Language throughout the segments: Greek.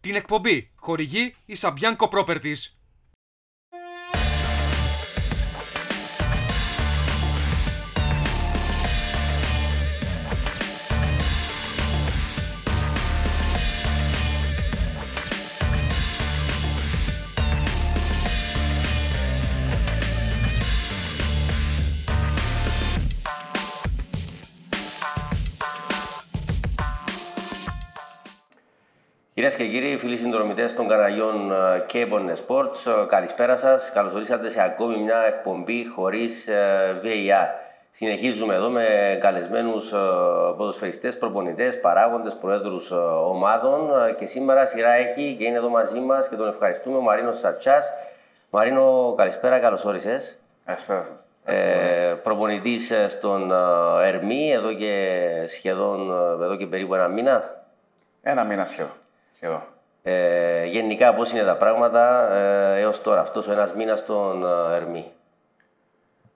Την εκπομπή χορηγεί η Σαμπιάνκο Properties. Κυρίες και κύριοι, φίλοι συνδρομητές των καναλιών ε, Cable Sports, ε, καλησπέρα σας. Καλώ ορίσατε σε ακόμη μια εκπομπή χωρίς ε, VAR. Συνεχίζουμε εδώ με καλεσμένους ποδοσφαιριστές, προπονητές, παράγοντες, προέδρους ομάδων και σήμερα σειρά έχει και είναι εδώ μαζί μας και τον ευχαριστούμε ο Μαρίνος Σατσά. Μαρίνο, καλησπέρα, καλώς όρισες. Καλησπέρα σας. Ε, προπονητής στον Ερμή εδώ και σχεδόν εδώ και περίπου ένα μήνα. Ένα μήνα σχεδόν. Ε, γενικά, πώς είναι τα πράγματα ε, έως τώρα, αυτός ο ένας μήνας στον ε, Ερμή;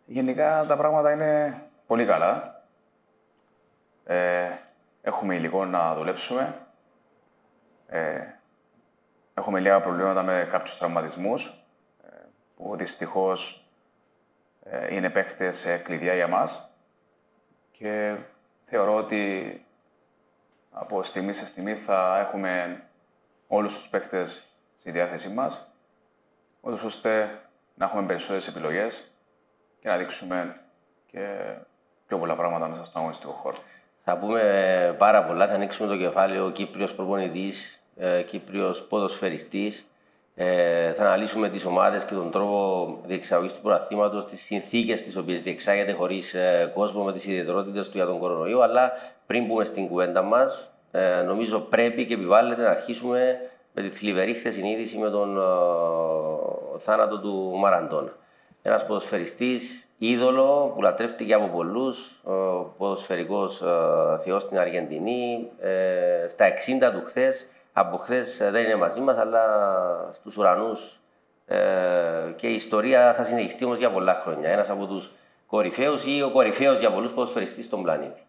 Γενικά, τα πράγματα είναι πολύ καλά. Ε, έχουμε υλικό να δουλέψουμε. Ε, έχουμε λίγα προβλήματα με κάποιους τραυματισμούς, ε, που δυστυχώς ε, είναι παίχτες κλειδιά για μας. Και θεωρώ ότι από στιγμή σε στιγμή θα έχουμε όλους τους παίχτες στη διάθεσή μας, ώστε να έχουμε περισσότερες επιλογές και να δείξουμε και πιο πολλά πράγματα μέσα στον αγωνιστικό χώρο. Θα πούμε πάρα πολλά, θα ανοίξουμε το κεφάλαιο Κύπριος προπονητής, ε, Κύπριος ποδοσφαιριστής. Ε, θα αναλύσουμε τις ομάδες και τον τρόπο διεξαγωγής του προαθήματο, τις συνθήκες τις οποίες διεξάγεται χωρίς ε, κόσμο, με τις ιδιαιτερότητες του για τον κορονοϊό. Αλλά πριν πούμε στην κουβέντα μας, ε, νομίζω πρέπει και επιβάλλεται να αρχίσουμε με τη θλιβερή χθεσινή είδηση με τον ε, θάνατο του Μαραντόνα. Ένας ποδοσφαιριστής, είδωλο που λατρεύτηκε από πολλούς, ο ποδοσφαιρικός ε, θεός στην Αργεντινή. Ε, στα 60 του χθες, από χθες δεν είναι μαζί μας, αλλά στους ουρανούς ε, και η ιστορία θα συνεχιστεί όμως για πολλά χρόνια. Ένας από τους κορυφαίους ή ο κορυφαίος για πολλούς ποδοσφαιριστή στον πλανήτη.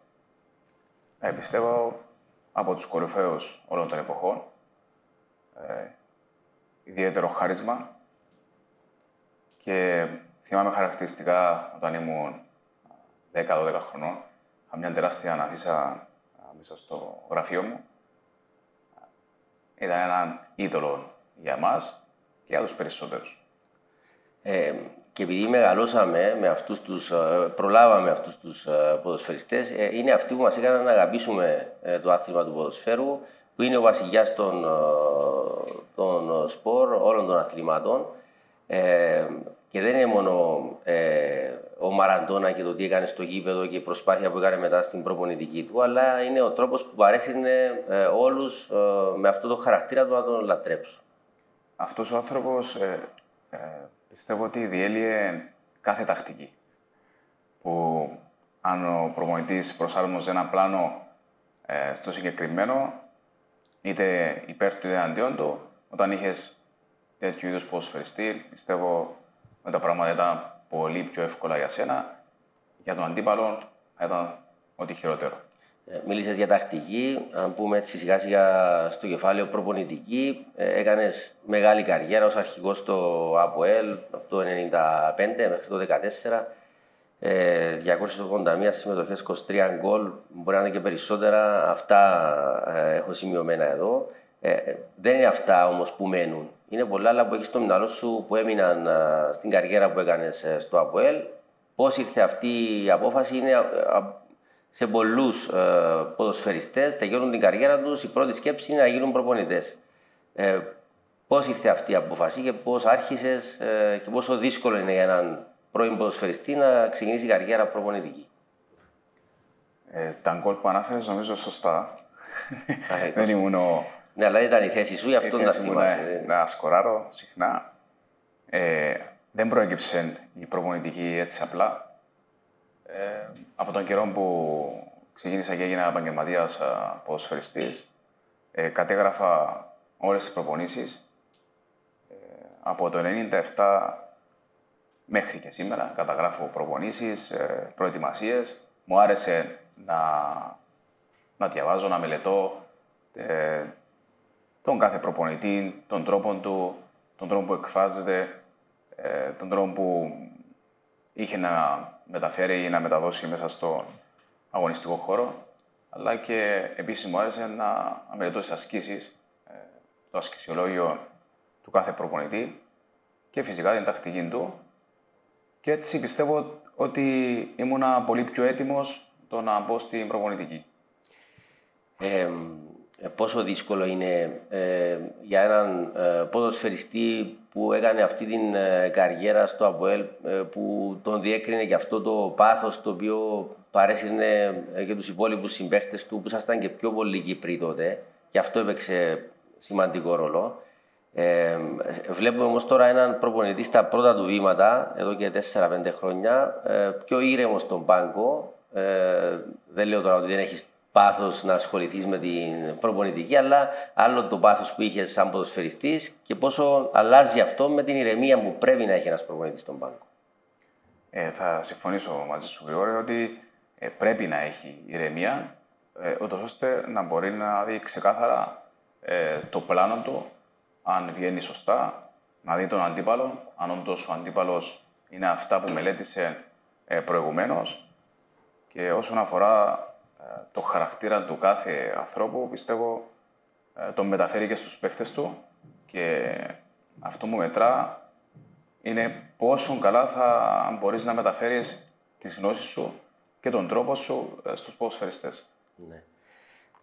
Ε, πιστεύω από τους κορυφαίους όλων των εποχών. Ε, ιδιαίτερο χάρισμα και θυμάμαι χαρακτηριστικά όταν ήμουν 10-12 χρονών. Είχα μια τεράστια αναφίσα μέσα στο γραφείο μου. Ήταν έναν είδωλο για μας και για τους περισσότερους. Ε, και επειδή μεγαλώσαμε με αυτούς τους, ε, προλάβαμε αυτούς τους ε, ποδοσφαιριστές, ε, είναι αυτοί που μας έκαναν να αγαπήσουμε το άθλημα του ποδοσφαίρου, που είναι ο βασιλιάς των, των σπορ, όλων των αθλημάτων. και δεν είναι μόνο ο Μαραντόνα και το τι έκανε στο γήπεδο και η προσπάθεια που έκανε μετά στην προπονητική του, αλλά είναι ο τρόπος που παρέσυρνε όλους με αυτό το χαρακτήρα του να τον λατρέψουν. Αυτός ο άνθρωπος Πιστεύω ότι διέλυε κάθε τακτική. Που αν ο προπονητής προσάρμοζε ένα πλάνο ε, στο συγκεκριμένο, είτε υπέρ του είτε αντίον του, όταν είχες τέτοιου είδους ποδοσφαιριστή, πιστεύω ότι τα πράγματα ήταν πολύ πιο εύκολα για σένα. Για τον αντίπαλο θα ήταν ό,τι χειρότερο. Ε, Μίλησες για τακτική. Αν πούμε έτσι σιγά σιγά στο κεφάλαιο προπονητική, ε, έκανες μεγάλη καριέρα ως αρχηγός στο ΑΠΟΕΛ από το 1995 μέχρι το 2014. 281 συμμετοχές, 23 γκολ, μπορεί να είναι και περισσότερα. Αυτά ε, έχω σημειωμένα εδώ. δεν είναι αυτά όμως που μένουν. Είναι πολλά άλλα που έχεις στο μυαλό σου που έμειναν στην καριέρα που έκανες στο ΑΠΟΕΛ. Πώς ήρθε αυτή η απόφαση; Είναι σε πολλούς ε, ποδοσφαιριστές, τελειώνουν την καριέρα τους, η πρώτη σκέψη είναι να γίνουν προπονητές. Ε, πώς ήρθε αυτή η απόφαση και πώς άρχισες ε, και πόσο δύσκολο είναι για έναν πρώην ποδοσφαιριστή να ξεκινήσει η καριέρα προπονητική; Ε, τα γκολ που ανάφερε νομίζω σωστά. Δεν ήμουν ο. Ναι, αλλά ήταν η θέση σου, γι' αυτό να θυμάσαι. Ναι, να σκοράρω συχνά. Ε, δεν προέκυψε η προπονητική έτσι απλά. Ε, από τον καιρό που ξεκίνησα και έγινα επαγγελματίας ποδοσφαιριστής, ε, κατέγραφα όλες τις προπονήσεις. Ε, από το 1997 μέχρι και σήμερα καταγράφω προπονήσεις, ε, προετοιμασίες. Μου άρεσε να, να διαβάζω, να μελετώ ε, τον κάθε προπονητή, τον τρόπο του, τον τρόπο που εκφράζεται, ε, τον τρόπο που είχε να μεταφέρει ή να μεταδώσει μέσα στο αγωνιστικό χώρο. Αλλά και επίσης μου άρεσε να αμελετώ τις ασκήσεις, ε, το ασκησιολόγιο του κάθε προπονητή και φυσικά την τακτική του. Και έτσι πιστεύω ότι ήμουνα πολύ πιο έτοιμος το να μπω στην προπονητική. Ε, πόσο δύσκολο είναι ε, για έναν ε, ποδοσφαιριστή που έκανε αυτή την ε, καριέρα στο ΑΠΟΕΛ που τον διέκρινε και αυτό το πάθος το οποίο παρέσυρνε και τους υπόλοιπους συμπαίχτες του που ήσασταν και πιο πολύ Κύπροι τότε και αυτό έπαιξε σημαντικό ρόλο. Ε, βλέπουμε όμως τώρα έναν προπονητή στα πρώτα του βήματα, εδώ και 4-5 χρόνια, ε, πιο ήρεμο στον πάγκο. Ε, δεν λέω τώρα ότι δεν έχεις πάθος να ασχοληθείς με την προπονητική, αλλά άλλο το πάθος που είχες σαν ποδοσφαιριστής και πόσο αλλάζει αυτό με την ηρεμία που πρέπει να έχει ένας προπονητής στον πάγκο. Ε, θα συμφωνήσω μαζί σου, Γρηγόρη, ότι ε, πρέπει να έχει ηρεμία, ε, ώστε να μπορεί να δει ξεκάθαρα ε, το πλάνο του αν βγαίνει σωστά, να δει τον αντίπαλο, αν όντως ο αντίπαλος είναι αυτά που μελέτησε ε, προηγουμένως. Και όσον αφορά ε, το χαρακτήρα του κάθε ανθρώπου, πιστεύω ε, τον μεταφέρει και στους παίχτες του και αυτό που μετρά είναι πόσο καλά θα μπορείς να μεταφέρεις τις γνώσεις σου και τον τρόπο σου ε, στους ποδοσφαιριστές. Ναι.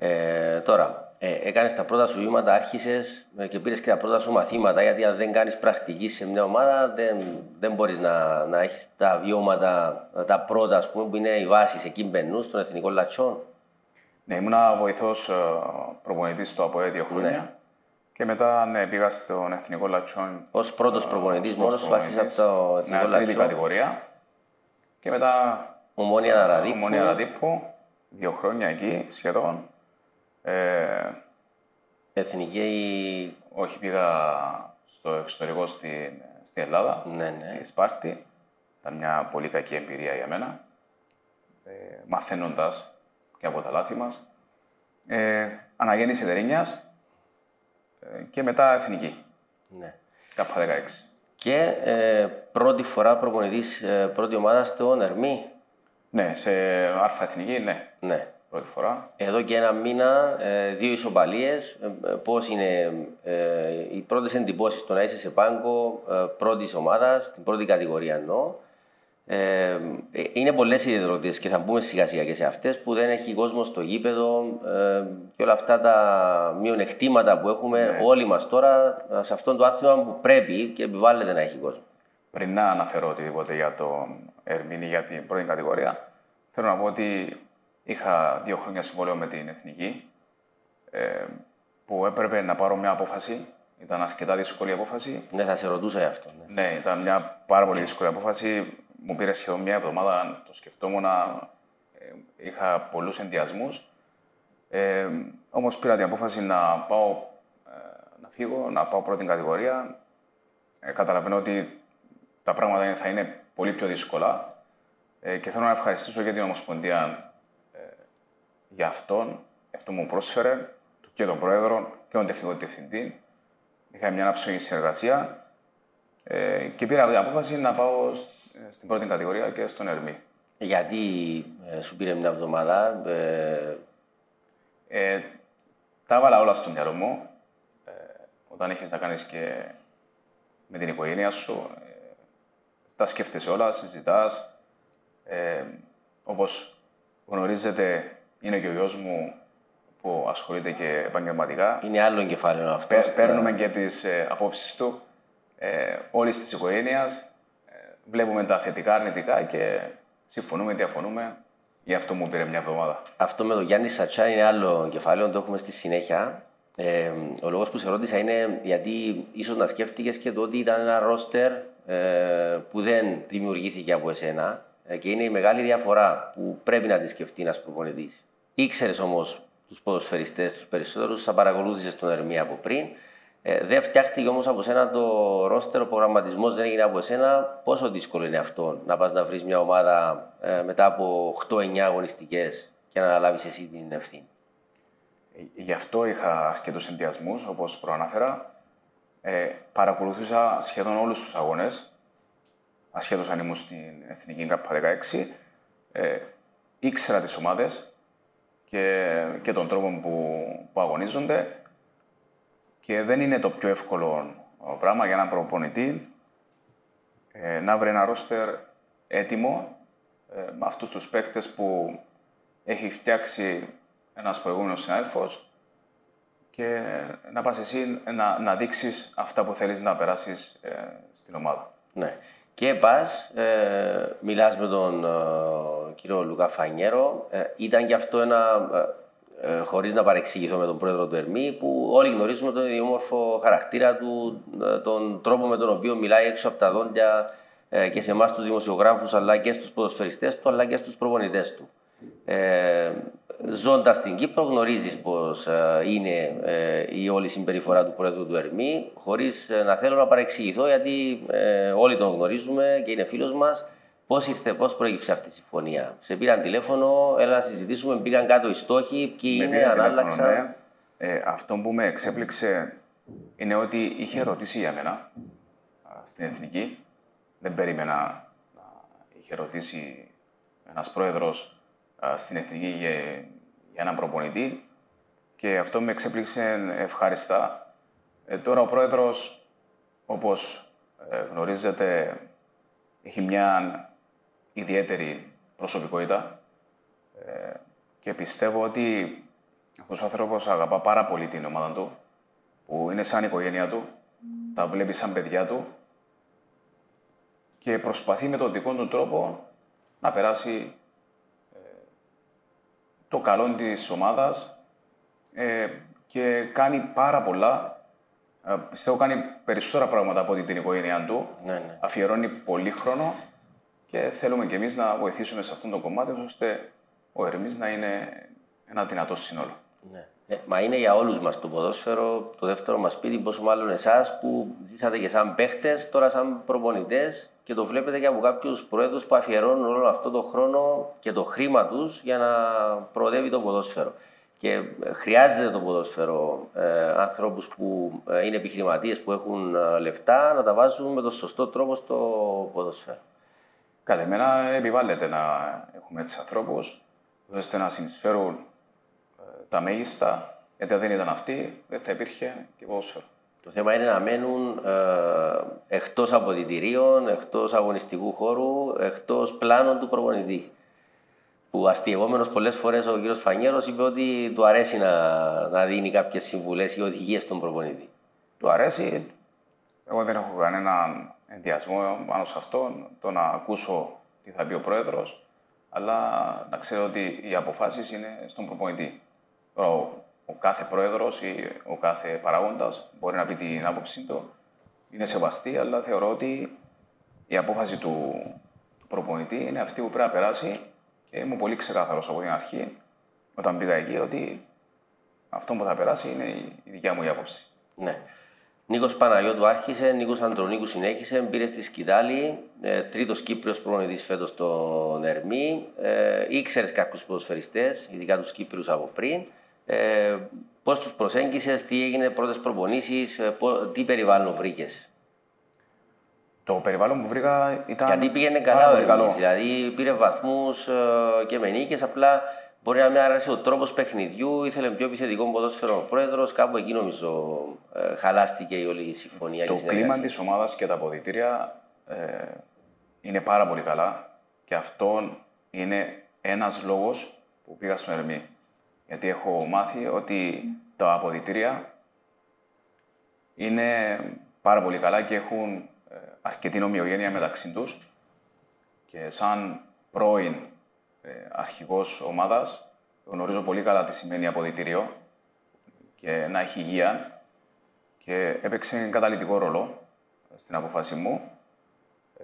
Ε, τώρα, ε, έκανες τα πρώτα σου βήματα, άρχισες ε, και πήρες και τα πρώτα σου μαθήματα. Γιατί αν δεν κάνεις πρακτικής σε μια ομάδα, δεν, δεν μπορείς να, να έχεις τα βιώματα, τα πρώτα, ας πούμε, που είναι οι βάσεις εκεί μπαινού των εθνικών λατσών. Ναι, ήμουν βοηθός ε, προπονητής στο ΑΠΟΕ δύο χρόνια. Ναι. Και μετά ναι, πήγα στον Εθνικό Λατσόν. Ω πρώτος προπονητής, μόνος σου άρχισε από το Εθνικό Λατσόν. Τρίτη κατηγορία. Και μετά. Ομόνια Αναδίπου. Ομόνια Αναδίπου. Δύο χρόνια εκεί σχεδόν. Ε, Εθνική. Όχι, πήγα στο εξωτερικό στην, στην Ελλάδα, ναι, ναι. στη Σπάρτη. Ήταν μια πολύ κακή εμπειρία για μένα. Ε, Μαθαίνοντας και από τα λάθη μας. Ε, αναγέννηση Δερίνιας ε, και μετά Εθνική. Ναι. Κάπου 16. Και ε, πρώτη φορά προπονητής ε, πρώτη ομάδα στο Ερμή; Ναι, σε Α Εθνική, ναι. Ναι πρώτη φορά. Εδώ και ένα μήνα, ε, δύο ισοπαλίες. Ε, Πώς είναι ε, οι πρώτες εντυπώσεις το να είσαι σε πάγκο πρώτης ομάδας, στην πρώτη κατηγορία εννοώ. Ε, είναι πολλές οι ιδιαιτερότητες και θα μπούμε σιγά σιγά και σε αυτές που δεν έχει κόσμος στο γήπεδο ε, και όλα αυτά τα μειονεκτήματα που έχουμε ναι. όλοι μας τώρα σε αυτό το άθλημα που πρέπει και επιβάλλεται να έχει κόσμο. Πριν να αναφέρω οτιδήποτε για τον Ερμήνη για την πρώτη κατηγορία, θέλω να πω ότι Είχα δύο χρόνια συμβόλαιο με την Εθνική, ε, που έπρεπε να πάρω μια απόφαση. Ήταν αρκετά δύσκολη απόφαση. Ναι, θα σε ρωτούσα γι' αυτό. Ναι. ναι, ήταν μια πάρα πολύ δύσκολη απόφαση. Μου πήρε σχεδόν μια εβδομάδα, το σκεφτόμουν. Ε, είχα πολλούς ενδιασμούς. Ε, όμως πήρα την απόφαση να πάω ε, να φύγω, να πάω πρώτη κατηγορία. Ε, καταλαβαίνω ότι τα πράγματα θα είναι πολύ πιο δύσκολα ε, και θέλω να ευχαριστήσω για την Ομοσπονδία για αυτόν, αυτό μου πρόσφερε και τον πρόεδρο και τον τεχνικό διευθυντή. Είχα μια ανάψογη συνεργασία ε, και πήρα την απόφαση να πάω στην πρώτη κατηγορία και στον Ερμή. Γιατί ε, σου πήρε μια εβδομάδα. Ε... Ε, τα έβαλα όλα στο μυαλό μου. Ε, όταν έχει να κάνεις και με την οικογένεια σου, ε, τα σκέφτεσαι όλα, συζητάς. Ε, Όπως γνωρίζετε, είναι και ο γιος μου που ασχολείται και επαγγελματικά. Είναι άλλο κεφάλαιο αυτό. Παίρνουμε και τις ε, απόψεις του ε, όλης της οικογένειας. Ε, βλέπουμε τα θετικά, αρνητικά και συμφωνούμε, διαφωνούμε. Γι' αυτό μου πήρε μια εβδομάδα. Αυτό με τον Γιάννη Σατσά είναι άλλο κεφάλαιο, το έχουμε στη συνέχεια. Ε, ο λόγος που σε ρώτησα είναι γιατί ίσως να σκέφτηκες και το ότι ήταν ένα ρόστερ ε, που δεν δημιουργήθηκε από εσένα ε, και είναι η μεγάλη διαφορά που πρέπει να τη σκεφτεί ένας προπονητής. Ήξερες όμως τους ποδοσφαιριστές, τους περισσότερους, θα παρακολούθησες τον Ερμία από πριν. Ε, δεν φτιάχτηκε όμως από σένα το ρόστερο, ο προγραμματισμός δεν έγινε από εσένα. Πόσο δύσκολο είναι αυτό να πας να βρεις μια ομάδα ε, μετά από 8-9 αγωνιστικές και να αναλάβεις εσύ την ευθύνη; γι' αυτό είχα αρκετούς ενδιασμούς, όπως προανάφερα. Ε, παρακολουθούσα σχεδόν όλους τους αγώνες, ασχέτως αν ήμουν στην Εθνική ΚΑΠΑ 16. Ε, ήξερα τις ομάδες και, και τον τρόπο που, που αγωνίζονται και δεν είναι το πιο εύκολο πράγμα για έναν προπονητή ε, να βρει ένα ρόστερ έτοιμο ε, με αυτούς τους παίχτες που έχει φτιάξει ένας προηγούμενος συνάδελφος και να πας εσύ να, να δείξεις αυτά που θέλεις να περάσεις ε, στην ομάδα. Ναι. Και πας, ε, μιλάς με τον ε, κύριο Λουκά Φανιέρο. Ε, ήταν και αυτό ένα, ε, χωρίς να παρεξηγηθώ με τον πρόεδρο του Ερμή, που όλοι γνωρίζουμε τον ιδιόμορφο χαρακτήρα του, τον τρόπο με τον οποίο μιλάει έξω από τα δόντια και σε εμάς τους δημοσιογράφους, αλλά και στους ποδοσφαιριστές του, αλλά και στους προπονητές του. Ε, Ζώντας στην Κύπρο, γνωρίζεις πώ ε, είναι ε, η όλη συμπεριφορά του πρόεδρου του Ερμή, χωρίς ε, να θέλω να παρεξηγηθώ, γιατί όλοι τον γνωρίζουμε και είναι φίλος μας. Πώς ήρθε, πώς προέκυψε αυτή η συμφωνία; Σε πήραν τηλέφωνο, έλα να συζητήσουμε, μπήκαν κάτω οι στόχοι, ποιοι είναι, ανάλλαξαν. Ναι. αυτό που με εξέπληξε είναι ότι είχε ρωτήσει για μένα στην Εθνική. Δεν περίμενα να είχε ρωτήσει ένας πρόεδρος στην Εθνική για, για έναν προπονητή και αυτό με εξέπληξε ευχάριστα. Ε, τώρα ο πρόεδρος, όπως ε, γνωρίζετε, έχει μια ιδιαίτερη προσωπικότητα ε, και πιστεύω ότι αυτός ο άνθρωπος αγαπά πάρα πολύ την ομάδα του, που είναι σαν οικογένειά του, τα βλέπει σαν παιδιά του και προσπαθεί με τον δικό του τρόπο να περάσει το καλό της ομάδας ε, και κάνει πάρα πολλά. Ε, πιστεύω κάνει περισσότερα πράγματα από την οικογένειά του. Ναι, ναι. Αφιερώνει πολύ χρόνο και θέλουμε κι εμείς να βοηθήσουμε σε αυτό το κομμάτι ώστε ο Ερμής να είναι ένα δυνατό σύνολο. Ναι. Ε, μα είναι για όλους μας το ποδόσφαιρο, το δεύτερο μας σπίτι, πόσο μάλλον εσάς που ζήσατε και σαν παίχτες, τώρα σαν προπονητές και το βλέπετε και από κάποιους προέδρους που αφιερώνουν όλο αυτό το χρόνο και το χρήμα τους για να προοδεύει το ποδόσφαιρο. Και ε, χρειάζεται το ποδόσφαιρο ε, ανθρώπους που ε, είναι επιχειρηματίες, που έχουν λεφτά, να τα βάζουν με τον σωστό τρόπο στο ποδόσφαιρο. Κατά μένα επιβάλλεται να έχουμε έτσι ανθρώπους, ώστε να συνεισφέρουν τα μέγιστα, γιατί αν δεν ήταν αυτοί, δεν θα υπήρχε και ποδόσφαιρο. Το θέμα είναι να μένουν ε, εκτός αποδητηρίων, εκτός αγωνιστικού χώρου, εκτός πλάνων του προπονητή. Που αστειευόμενος πολλές φορές ο κύριος Φανιέρος είπε ότι του αρέσει να, να δίνει κάποιες συμβουλές ή οδηγίες στον προπονητή. Του αρέσει. Εγώ δεν έχω κανέναν ενδιασμό πάνω σε αυτό, το να ακούσω τι θα πει ο πρόεδρος, αλλά να ξέρω ότι οι αποφάσεις είναι στον προπονητή ο, ο κάθε πρόεδρος ή ο κάθε παράγοντας μπορεί να πει την άποψή του. Είναι σεβαστή, αλλά θεωρώ ότι η απόφαση του, του προπονητή είναι αυτή που πρέπει να περάσει και είμαι πολύ ξεκάθαρος από την αρχή, όταν πήγα εκεί, ότι αυτό που θα περάσει είναι η δικιά μου η άποψη. Ναι. Νίκος Παναγιώτου άρχισε, Νίκος Αντρονίκου συνέχισε, πήρε στη Σκητάλη, ε, τρίτος Κύπριος προπονητής φέτος στον Ερμή. Ε, ήξερες κάποιους ποδοσφαιριστές, ειδικά τους Κύπριους από πριν. Ε, πώς τους προσέγγισες, τι έγινε πρώτες προπονήσεις, ε, τι περιβάλλον βρήκες; Το περιβάλλον που βρήκα ήταν. Γιατί πήγαινε καλά ο Ερμής, δηλαδή πήρε βαθμούς ε, και με νίκες, απλά μπορεί να μην άρεσε ο τρόπος παιχνιδιού, ήθελε πιο επιθετικό ποδόσφαιρο ο πρόεδρος. Κάπου εκεί νομίζω ε, χαλάστηκε η όλη η συμφωνία. Το κλίμα της ομάδας και τα αποδητήρια ε, είναι πάρα πολύ καλά και αυτό είναι ένας λόγος που πήγα στον Ερμή. Γιατί έχω μάθει ότι τα αποδητήρια είναι πάρα πολύ καλά και έχουν ε, αρκετή ομοιογένεια μεταξύ τους. Και σαν πρώην ε, αρχηγός ομάδας γνωρίζω πολύ καλά τι σημαίνει αποδητήριο και να έχει υγεία. Και έπαιξε καταλητικό ρόλο στην αποφάση μου.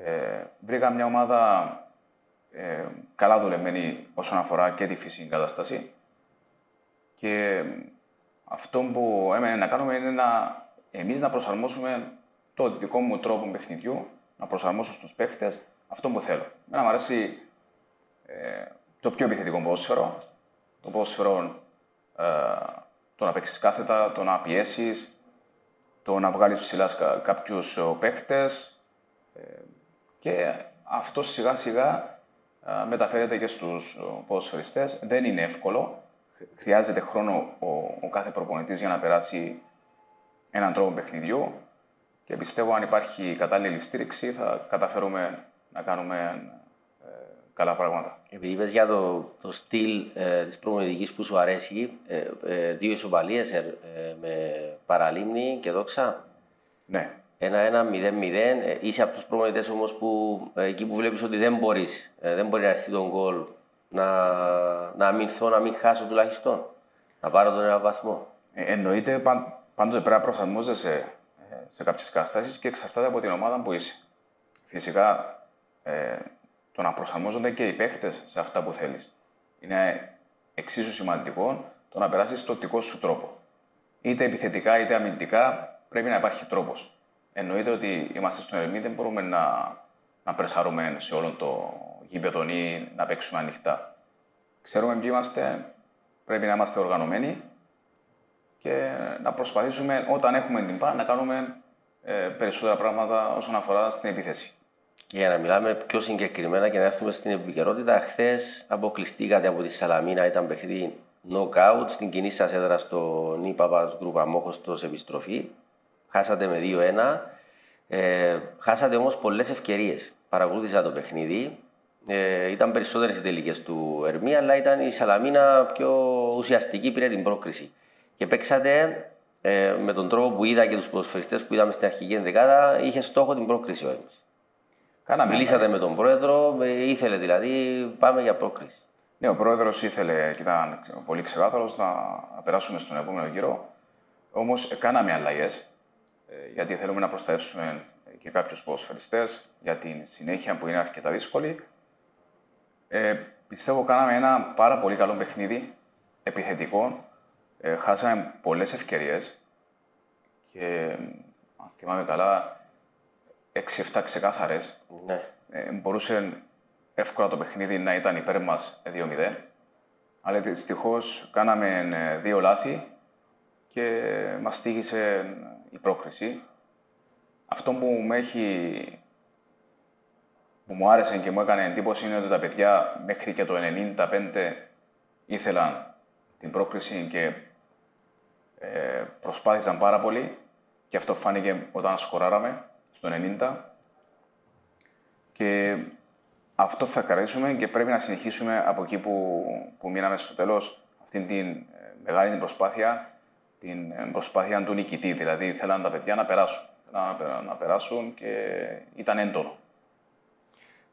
Ε, βρήκα μια ομάδα ε, καλά δουλεμένη όσον αφορά και τη φυσική κατάσταση και αυτό που έμενε να κάνουμε είναι να εμείς να προσαρμόσουμε το δικό μου τρόπο παιχνιδιού, να προσαρμόσω στους παίχτες αυτό που θέλω. Εμένα μου αρέσει ε, το πιο επιθετικό ποδόσφαιρο, το ποδόσφαιρο ε, το να παίξεις κάθετα, το να πιέσεις, το να βγάλεις ψηλά κάποιους παίχτες. Ε, και αυτό σιγά σιγά μεταφέρεται και στους ποδοσφαιριστές. Δεν είναι εύκολο. Χρειάζεται χρόνο ο, ο κάθε προπονητής για να περάσει έναν τρόπο παιχνιδιού και πιστεύω αν υπάρχει κατάλληλη στήριξη θα καταφέρουμε να κάνουμε ε, καλά πράγματα. Επειδή είπες για το, το στυλ ε, της προπονητικής που σου αρέσει, ε, ε, δύο ισοπαλίες ε, με παραλίμνη και δόξα. Ναι. Ένα-ένα, μηδέν-μηδέν. Είσαι από τους προπονητές όμως που εκεί που βλέπεις ότι δεν μπορείς, δεν μπορεί να έρθει τον γκολ να, να αμυνθώ, να μην χάσω τουλάχιστον. Να πάρω τον ένα βαθμό. Ε, εννοείται πάντοτε πρέπει να προσαρμόζεσαι σε κάποιες καταστάσεις και εξαρτάται από την ομάδα που είσαι. Φυσικά ε, το να προσαρμόζονται και οι παίχτες σε αυτά που θέλεις. Είναι εξίσου σημαντικό το να περάσεις το δικό σου τρόπο. Είτε επιθετικά είτε αμυντικά πρέπει να υπάρχει τρόπος. Εννοείται ότι είμαστε στον Ερμή, δεν μπορούμε να, να πρεσάρουμε σε όλο το γήπεδο ή να παίξουμε ανοιχτά. Ξέρουμε ποιοι είμαστε, πρέπει να είμαστε οργανωμένοι και να προσπαθήσουμε όταν έχουμε την πάρα να κάνουμε ε, περισσότερα πράγματα όσον αφορά στην επίθεση. Για να μιλάμε πιο συγκεκριμένα και να έρθουμε στην επικαιρότητα, χθες αποκλειστήκατε από τη Σαλαμίνα, ήταν παιχνίδι knockout στην κοινή σας έδρα στο Νι Παπα Γκρουπ Αμόχωστο επιστροφή. Χάσατε με 2-1. Ε, χάσατε όμως πολλές ευκαιρίες. Παρακολούθησα το παιχνίδι. Ε, ήταν περισσότερες οι τελικές του Ερμή, αλλά ήταν η Σαλαμίνα πιο ουσιαστική, πήρε την πρόκριση. Και παίξατε ε, με τον τρόπο που είδα και τους ποδοσφαιριστές που είδαμε στην αρχική ενδεκάδα, είχε στόχο την πρόκριση ο Έρμη. Μιλήσατε με τον πρόεδρο, ε, ήθελε δηλαδή, πάμε για πρόκριση. Ναι, ο πρόεδρος ήθελε και ήταν πολύ ξεκάθαρος να περάσουμε στον επόμενο γύρο. Όμως κάναμε αλλαγές, ε, γιατί θέλουμε να προστατεύσουμε και κάποιους ποδοσφαιριστές για την συνέχεια που είναι αρκετά δύσκολη. Ε, πιστεύω κάναμε ένα πάρα πολύ καλό παιχνίδι, επιθετικό, ε, χάσαμε πολλές ευκαιρίες και αν θυμάμαι καλά, 6-7 ξεκάθαρες. Ναι. Ε, μπορούσε εύκολα το παιχνίδι να ήταν υπέρ μας 2-0. Αλλά δυστυχώς κάναμε ε, δύο λάθη και μας στήγησε η πρόκριση. Αυτό που μου έχει που μου άρεσε και μου έκανε εντύπωση είναι ότι τα παιδιά μέχρι και το 95 ήθελαν την πρόκριση και ε, προσπάθησαν πάρα πολύ και αυτό φάνηκε όταν σκοράραμε στο 90. Και αυτό θα κρατήσουμε και πρέπει να συνεχίσουμε από εκεί που, που μείναμε στο τέλος αυτήν την ε, μεγάλη την προσπάθεια, την ε, προσπάθεια του νικητή. Δηλαδή θέλαν τα παιδιά να περάσουν. Να, να περάσουν και ήταν έντονο.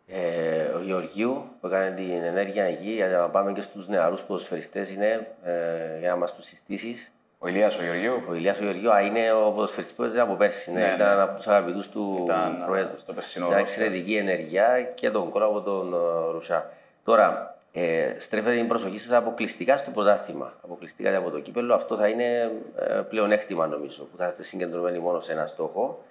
Ε, ο Γεωργίου που έκανε την ενέργεια εκεί, για να πάμε και στους νεαρούς ποδοσφαιριστές, είναι ε, για να μας τους συστήσεις. Ο Ηλίας ο Γεωργίου. Ο Ηλίας ο Γεωργίου, α, είναι ο ποδοσφαιριστής που έζησε από πέρσι. Ναι, ναι, ήταν ναι. από τους αγαπητούς του ήταν, Προέδρου. Στο περσινό Ήταν εξαιρετική ενέργεια και τον κόλλο από τον uh, Ρουσά. Τώρα, ε, στρέφετε την προσοχή σας αποκλειστικά στο πρωτάθλημα. Αποκλειστικά από το κύπελο. Αυτό θα είναι ε, πλεονέκτημα νομίζω, που θα είστε συγκεντρωμένοι μόνο σε ένα στόχο.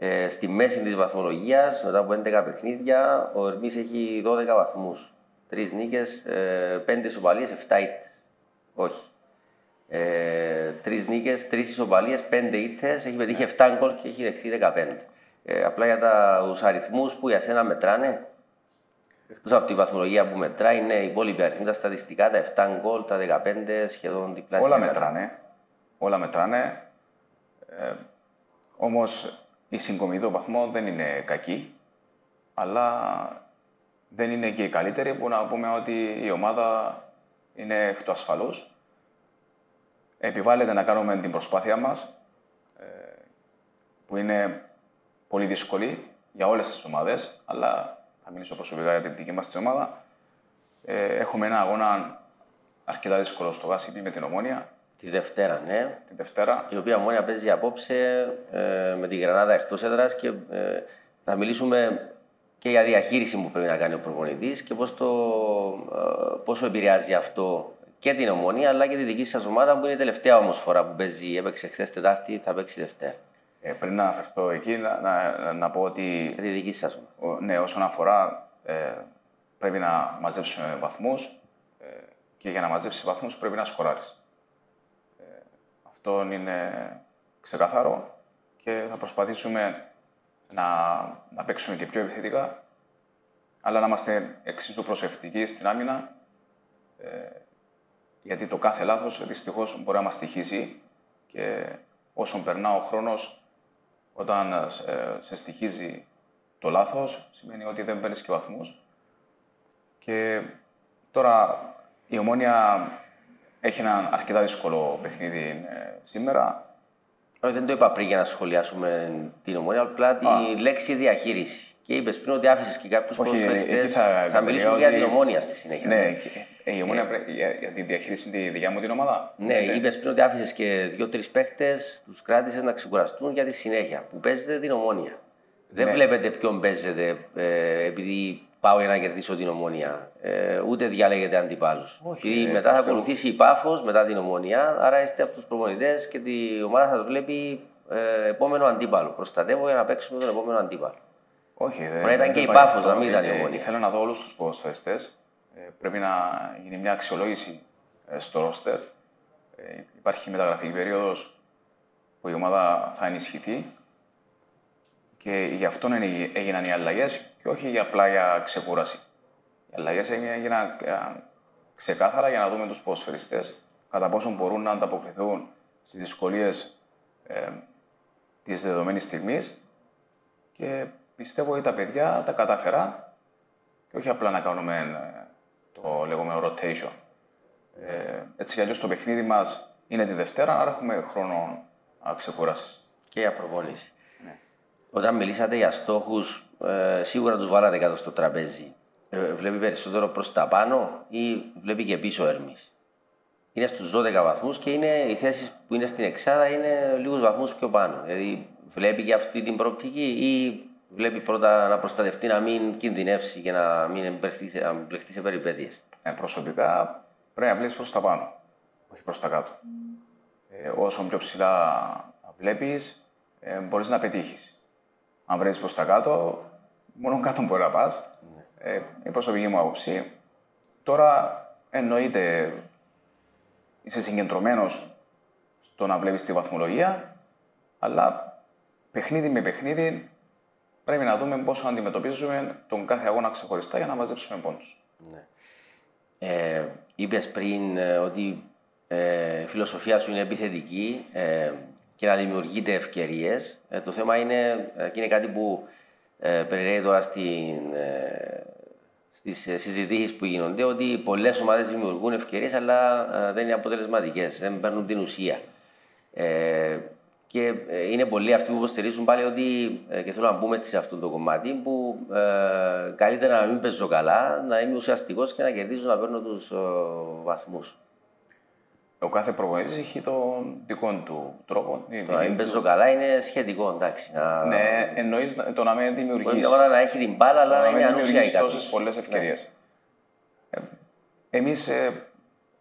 Ε, στη μέση της βαθμολογίας, μετά από 11 παιχνίδια, ο Ερμής έχει 12 βαθμούς. Τρεις νίκες, ε, 5 ισοπαλίες, 7 ήττες. Όχι. Ε, τρεις νίκες, τρεις ισοπαλίες, 5 ήττες, έχει πετύχει 7 γκολ και έχει δεχθεί 15. Ε, απλά για τους αριθμούς που για σένα μετράνε, εκτός από τη βαθμολογία που μετράει, είναι οι υπόλοιποι αριθμοί, τα στατιστικά, τα 7 γκολ, τα 15 σχεδόν διπλάσια. Όλα μετράνε. Όλα μετράνε. Ε, Όμως η συγκομιδή των βαθμών δεν είναι κακή, αλλά δεν είναι και η καλύτερη που να πούμε ότι η ομάδα είναι εκ του ασφαλούς. Επιβάλλεται να κάνουμε την προσπάθεια μας, ε, που είναι πολύ δύσκολη για όλες τις ομάδες, αλλά θα μιλήσω προσωπικά για την δική μας ομάδα. Ε, έχουμε ένα αγώνα αρκετά δύσκολο στο Γάσιπι με την Ομόνια, Τη Δευτέρα, ναι. Τη Δευτέρα. Η οποία μόνη παίζει απόψε ε, με τη Γρανάδα εκτός έδρας και ε, θα μιλήσουμε και για διαχείριση που πρέπει να κάνει ο προπονητής και πώς το, ε, πόσο επηρεάζει αυτό και την ομονία αλλά και τη δική σας ομάδα που είναι η τελευταία όμως φορά που παίζει. Έπαιξε χθες Τετάρτη, θα παίξει Δευτέρα. Ε, πριν να αναφερθώ εκεί, να, να, να πω ότι. Για τη δική σας Ναι, όσον αφορά. Ε, πρέπει να μαζέψουμε βαθμούς ε, και για να μαζέψεις βαθμούς πρέπει να σκοράρεις. Αυτό είναι ξεκάθαρο και θα προσπαθήσουμε να, να παίξουμε και πιο επιθετικά, αλλά να είμαστε εξίσου προσεκτικοί στην άμυνα, ε, γιατί το κάθε λάθος δυστυχώς μπορεί να μας στοιχίζει και όσο περνά ο χρόνος, όταν ε, σε στοιχίζει το λάθος, σημαίνει ότι δεν παίρνεις και βαθμούς. Και τώρα η Ομόνια έχει ένα αρκετά δύσκολο παιχνίδι ε, σήμερα. Όχι, δεν το είπα πριν για να σχολιάσουμε την ομόνια, απλά τη λέξη διαχείριση. Και είπες πριν ότι άφησες και κάποιους ποδοσφαιριστές. Θα, θα μιλήσουμε ότι... για την ομόνια στη συνέχεια. Ναι, και, ε, η ομόνια ε, για, για τη διαχείριση τη δικιά μου την ομάδα. Ναι, ναι. είπες πριν ότι άφησες και δύο-τρεις παίχτες, τους κράτησες να ξεκουραστούν για τη συνέχεια που παίζετε την ομόνια. Δεν ναι. βλέπετε ποιον παίζετε ε, επειδή πάω για να κερδίσω την ομόνια. Ε, ούτε διάλεγετε αντιπάλου. Επειδή ε, μετά θα ακολουθήσει η πάφος μετά την ομόνια, άρα είστε από τους προπονητές και η ομάδα σας βλέπει ε, επόμενο αντίπαλο. Προστατεύω για να παίξουμε τον επόμενο αντίπαλο. Όχι, δεν Μπορεί να ήταν και η πάφος, να μην ήταν η ομόνια. Θέλω να δω όλους τους ποδοσφαιριστές. πρέπει να γίνει μια αξιολόγηση στο ρόστερ. υπάρχει μεταγραφική περίοδος που η ομάδα θα ενισχυθεί και γι' αυτό έγιναν οι αλλαγές και όχι για απλά για ξεκούραση. Οι αλλαγές έγιναν ξεκάθαρα για να δούμε τους ποδοσφαιριστές κατά πόσο μπορούν να ανταποκριθούν στις δυσκολίες ε, της δεδομένης στιγμής. Και πιστεύω ότι τα παιδιά τα κατάφερα και όχι απλά να κάνουμε ε, το λεγόμενο rotation. Ε, έτσι κι αλλιώς το παιχνίδι μας είναι τη Δευτέρα, άρα έχουμε χρόνο ξεκούραση. Και για προπόνηση. Όταν μιλήσατε για στόχους, ε, σίγουρα τους βάλατε κάτω στο τραπέζι. Ε, βλέπει περισσότερο προς τα πάνω ή βλέπει και πίσω ο Ερμής; Είναι στους 12 βαθμούς και είναι, οι θέσεις που είναι στην Εξάδα είναι λίγους βαθμούς πιο πάνω. Δηλαδή βλέπει και αυτή την προοπτική ή βλέπει πρώτα να προστατευτεί να μην κινδυνεύσει και να μην εμπλεχτεί σε περιπέτειες; Ε, προσωπικά πρέπει να βλέπεις προς τα πάνω, όχι προς τα κάτω. Ε, όσο πιο ψηλά βλέπεις, ε, μπορείς να πετύχεις αν βρει προ τα κάτω, μόνο κάτω μπορεί να πας. Ναι. Ε, η προσωπική μου άποψη. Τώρα εννοείται είσαι συγκεντρωμένος στο να βλέπεις τη βαθμολογία, αλλά παιχνίδι με παιχνίδι πρέπει να δούμε πώς αντιμετωπίζουμε τον κάθε αγώνα ξεχωριστά για να μαζέψουμε πόντους. Ναι. Ε, Είπες πριν ε, ότι ε, η φιλοσοφία σου είναι επιθετική. Ε, και να δημιουργείτε ευκαιρίες. Ε, το θέμα είναι, ε, και είναι κάτι που ε, περιραίει τώρα στην, ε, στις συζητήσεις που γίνονται, ότι πολλές ομάδες δημιουργούν ευκαιρίες, αλλά ε, δεν είναι αποτελεσματικές, δεν παίρνουν την ουσία. Ε, και είναι πολλοί αυτοί που υποστηρίζουν πάλι ότι, και θέλω να μπούμε σε αυτό το κομμάτι, που ε, καλύτερα να μην παίζω καλά, να είμαι ουσιαστικός και να κερδίζω να παίρνω τους βαθμούς. Ο κάθε προπονητής έχει τον δικό του τρόπο. Το να μην παίζω καλά είναι σχετικό, εντάξει. Να... Ναι, εννοείς το να μην δημιουργήσει. Μπορεί να έχει την μπάλα, αλλά να, είναι ανούσια η τόσες πολλές ευκαιρίες. Ναι. Εμείς ε,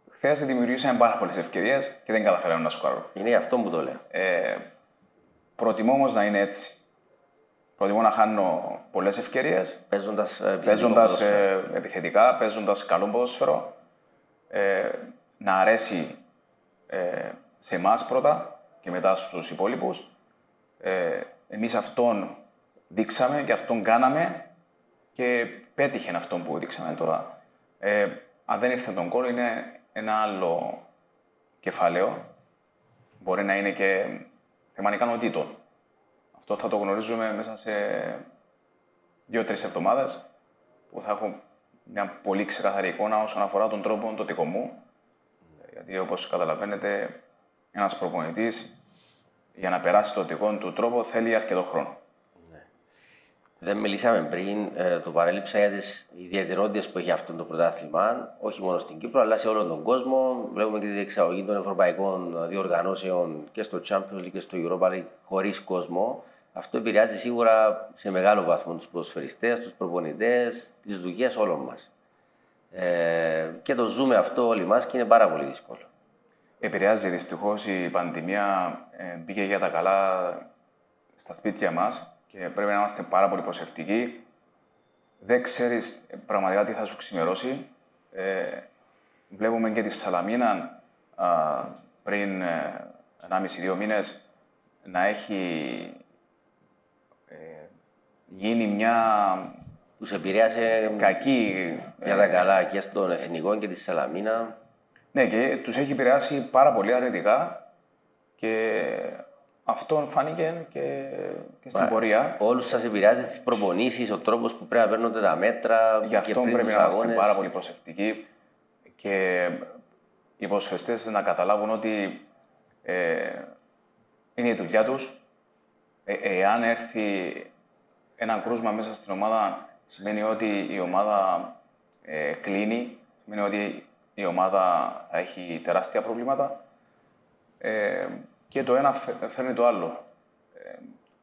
χθες δημιουργήσαμε πάρα πολλές ευκαιρίες και δεν καταφέραμε να σκοράρουμε. Είναι γι' αυτό που το λέω. Ε, προτιμώ όμως να είναι έτσι. Προτιμώ να χάνω πολλές ευκαιρίες. Παίζοντας ε, επιθετικά, παίζοντας καλό ποδόσφαιρο. Ε, να αρέσει ε, σε εμάς πρώτα και μετά στους υπόλοιπους. Ε, εμείς αυτόν δείξαμε και αυτόν κάναμε και πέτυχε αυτόν που δείξαμε τώρα. Ε, αν δεν ήρθε τον κόλλο είναι ένα άλλο κεφάλαιο. Μπορεί να είναι και θέμα ικανοτήτων. Αυτό θα το γνωρίζουμε μέσα σε δύο-τρεις εβδομάδες που θα έχω μια πολύ ξεκαθαρή εικόνα όσον αφορά τον τρόπο το δικό μου γιατί όπως καταλαβαίνετε, ένας προπονητής για να περάσει το δικό του τρόπο θέλει αρκετό χρόνο. Ναι. Δεν μιλήσαμε πριν, ε, το παρέλειψα για τις ιδιαιτερότητες που έχει αυτό το πρωτάθλημα, όχι μόνο στην Κύπρο, αλλά σε όλο τον κόσμο. Βλέπουμε και τη διεξαγωγή των ευρωπαϊκών διοργανώσεων και στο Champions League και στο Europa League χωρίς κόσμο. Αυτό επηρεάζει σίγουρα σε μεγάλο βαθμό τους ποδοσφαιριστές, τους προπονητές, τις δουλειές όλων μας. Ε, και το ζούμε αυτό όλοι μας και είναι πάρα πολύ δύσκολο. Επηρεάζει δυστυχώς η πανδημία, ε, μπήκε για τα καλά στα σπίτια μας και πρέπει να είμαστε πάρα πολύ προσεκτικοί. Δεν ξέρεις πραγματικά τι θα σου ξημερώσει. Ε, βλέπουμε και τη Σαλαμίνα πριν ε, 1,5-2 μήνες να έχει ε, γίνει μια Τους επηρέασε κακή... για τα καλά και στον Εθνικό και τη Σαλαμίνα. Ναι, και τους έχει επηρεάσει πάρα πολύ αρνητικά και αυτό φάνηκε και, και στην πορεία. Όλους σας επηρεάζει στις προπονήσεις, ο τρόπος που πρέπει να παίρνονται τα μέτρα. Γι' αυτό και πριν πρέπει τους να είμαστε αγώνες. πάρα πολύ προσεκτικοί και οι ποδοσφαιριστές να καταλάβουν ότι ε, είναι η δουλειά τους. Ε, εάν έρθει ένα κρούσμα μέσα στην ομάδα, σημαίνει ότι η ομάδα ε, κλείνει, σημαίνει ότι η ομάδα θα έχει τεράστια προβλήματα ε, και το ένα φε- φέρνει το άλλο. Ε,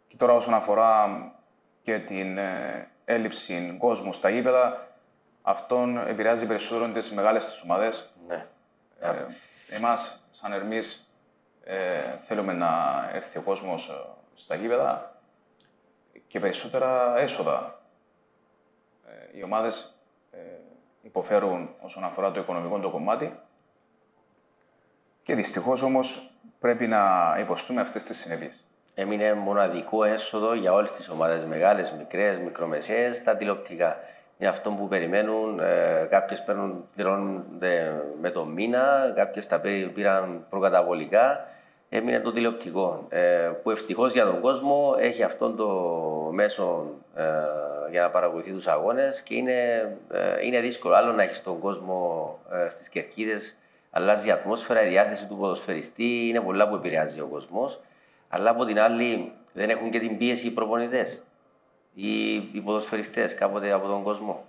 και τώρα όσον αφορά και την ε, έλλειψη κόσμου στα γήπεδα, αυτόν επηρεάζει περισσότερο τις μεγάλες τις ομάδες. Ναι. Ε, εμάς, σαν Ερμής, ε, θέλουμε να έρθει ο κόσμος ε, στα γήπεδα και περισσότερα έσοδα. Ε, οι ομάδες ε, υποφέρουν όσον αφορά το οικονομικό το κομμάτι και δυστυχώς όμως πρέπει να υποστούμε αυτές τις συνέπειες. Έμεινε μοναδικό έσοδο για όλες τις ομάδες, μεγάλες, μικρές, μικρομεσαίες, τα τηλεοπτικά. Είναι αυτό που περιμένουν. Ε, Κάποιες παίρνουν, πληρώνονται με το μήνα, κάποιες τα πή- πήραν προκαταβολικά. Έμεινε το τηλεοπτικό. Ε, που ευτυχώς για τον κόσμο έχει αυτόν το μέσο ε, για να παρακολουθεί τους αγώνες και είναι, ε, είναι δύσκολο. Άλλο να έχεις τον κόσμο ε, στις κερκίδες, αλλάζει η ατμόσφαιρα, η διάθεση του ποδοσφαιριστή, είναι πολλά που επηρεάζει ο κόσμος. Αλλά από την άλλη δεν έχουν και την πίεση οι προπονητές ή οι ποδοσφαιριστές κάποτε από τον κόσμο.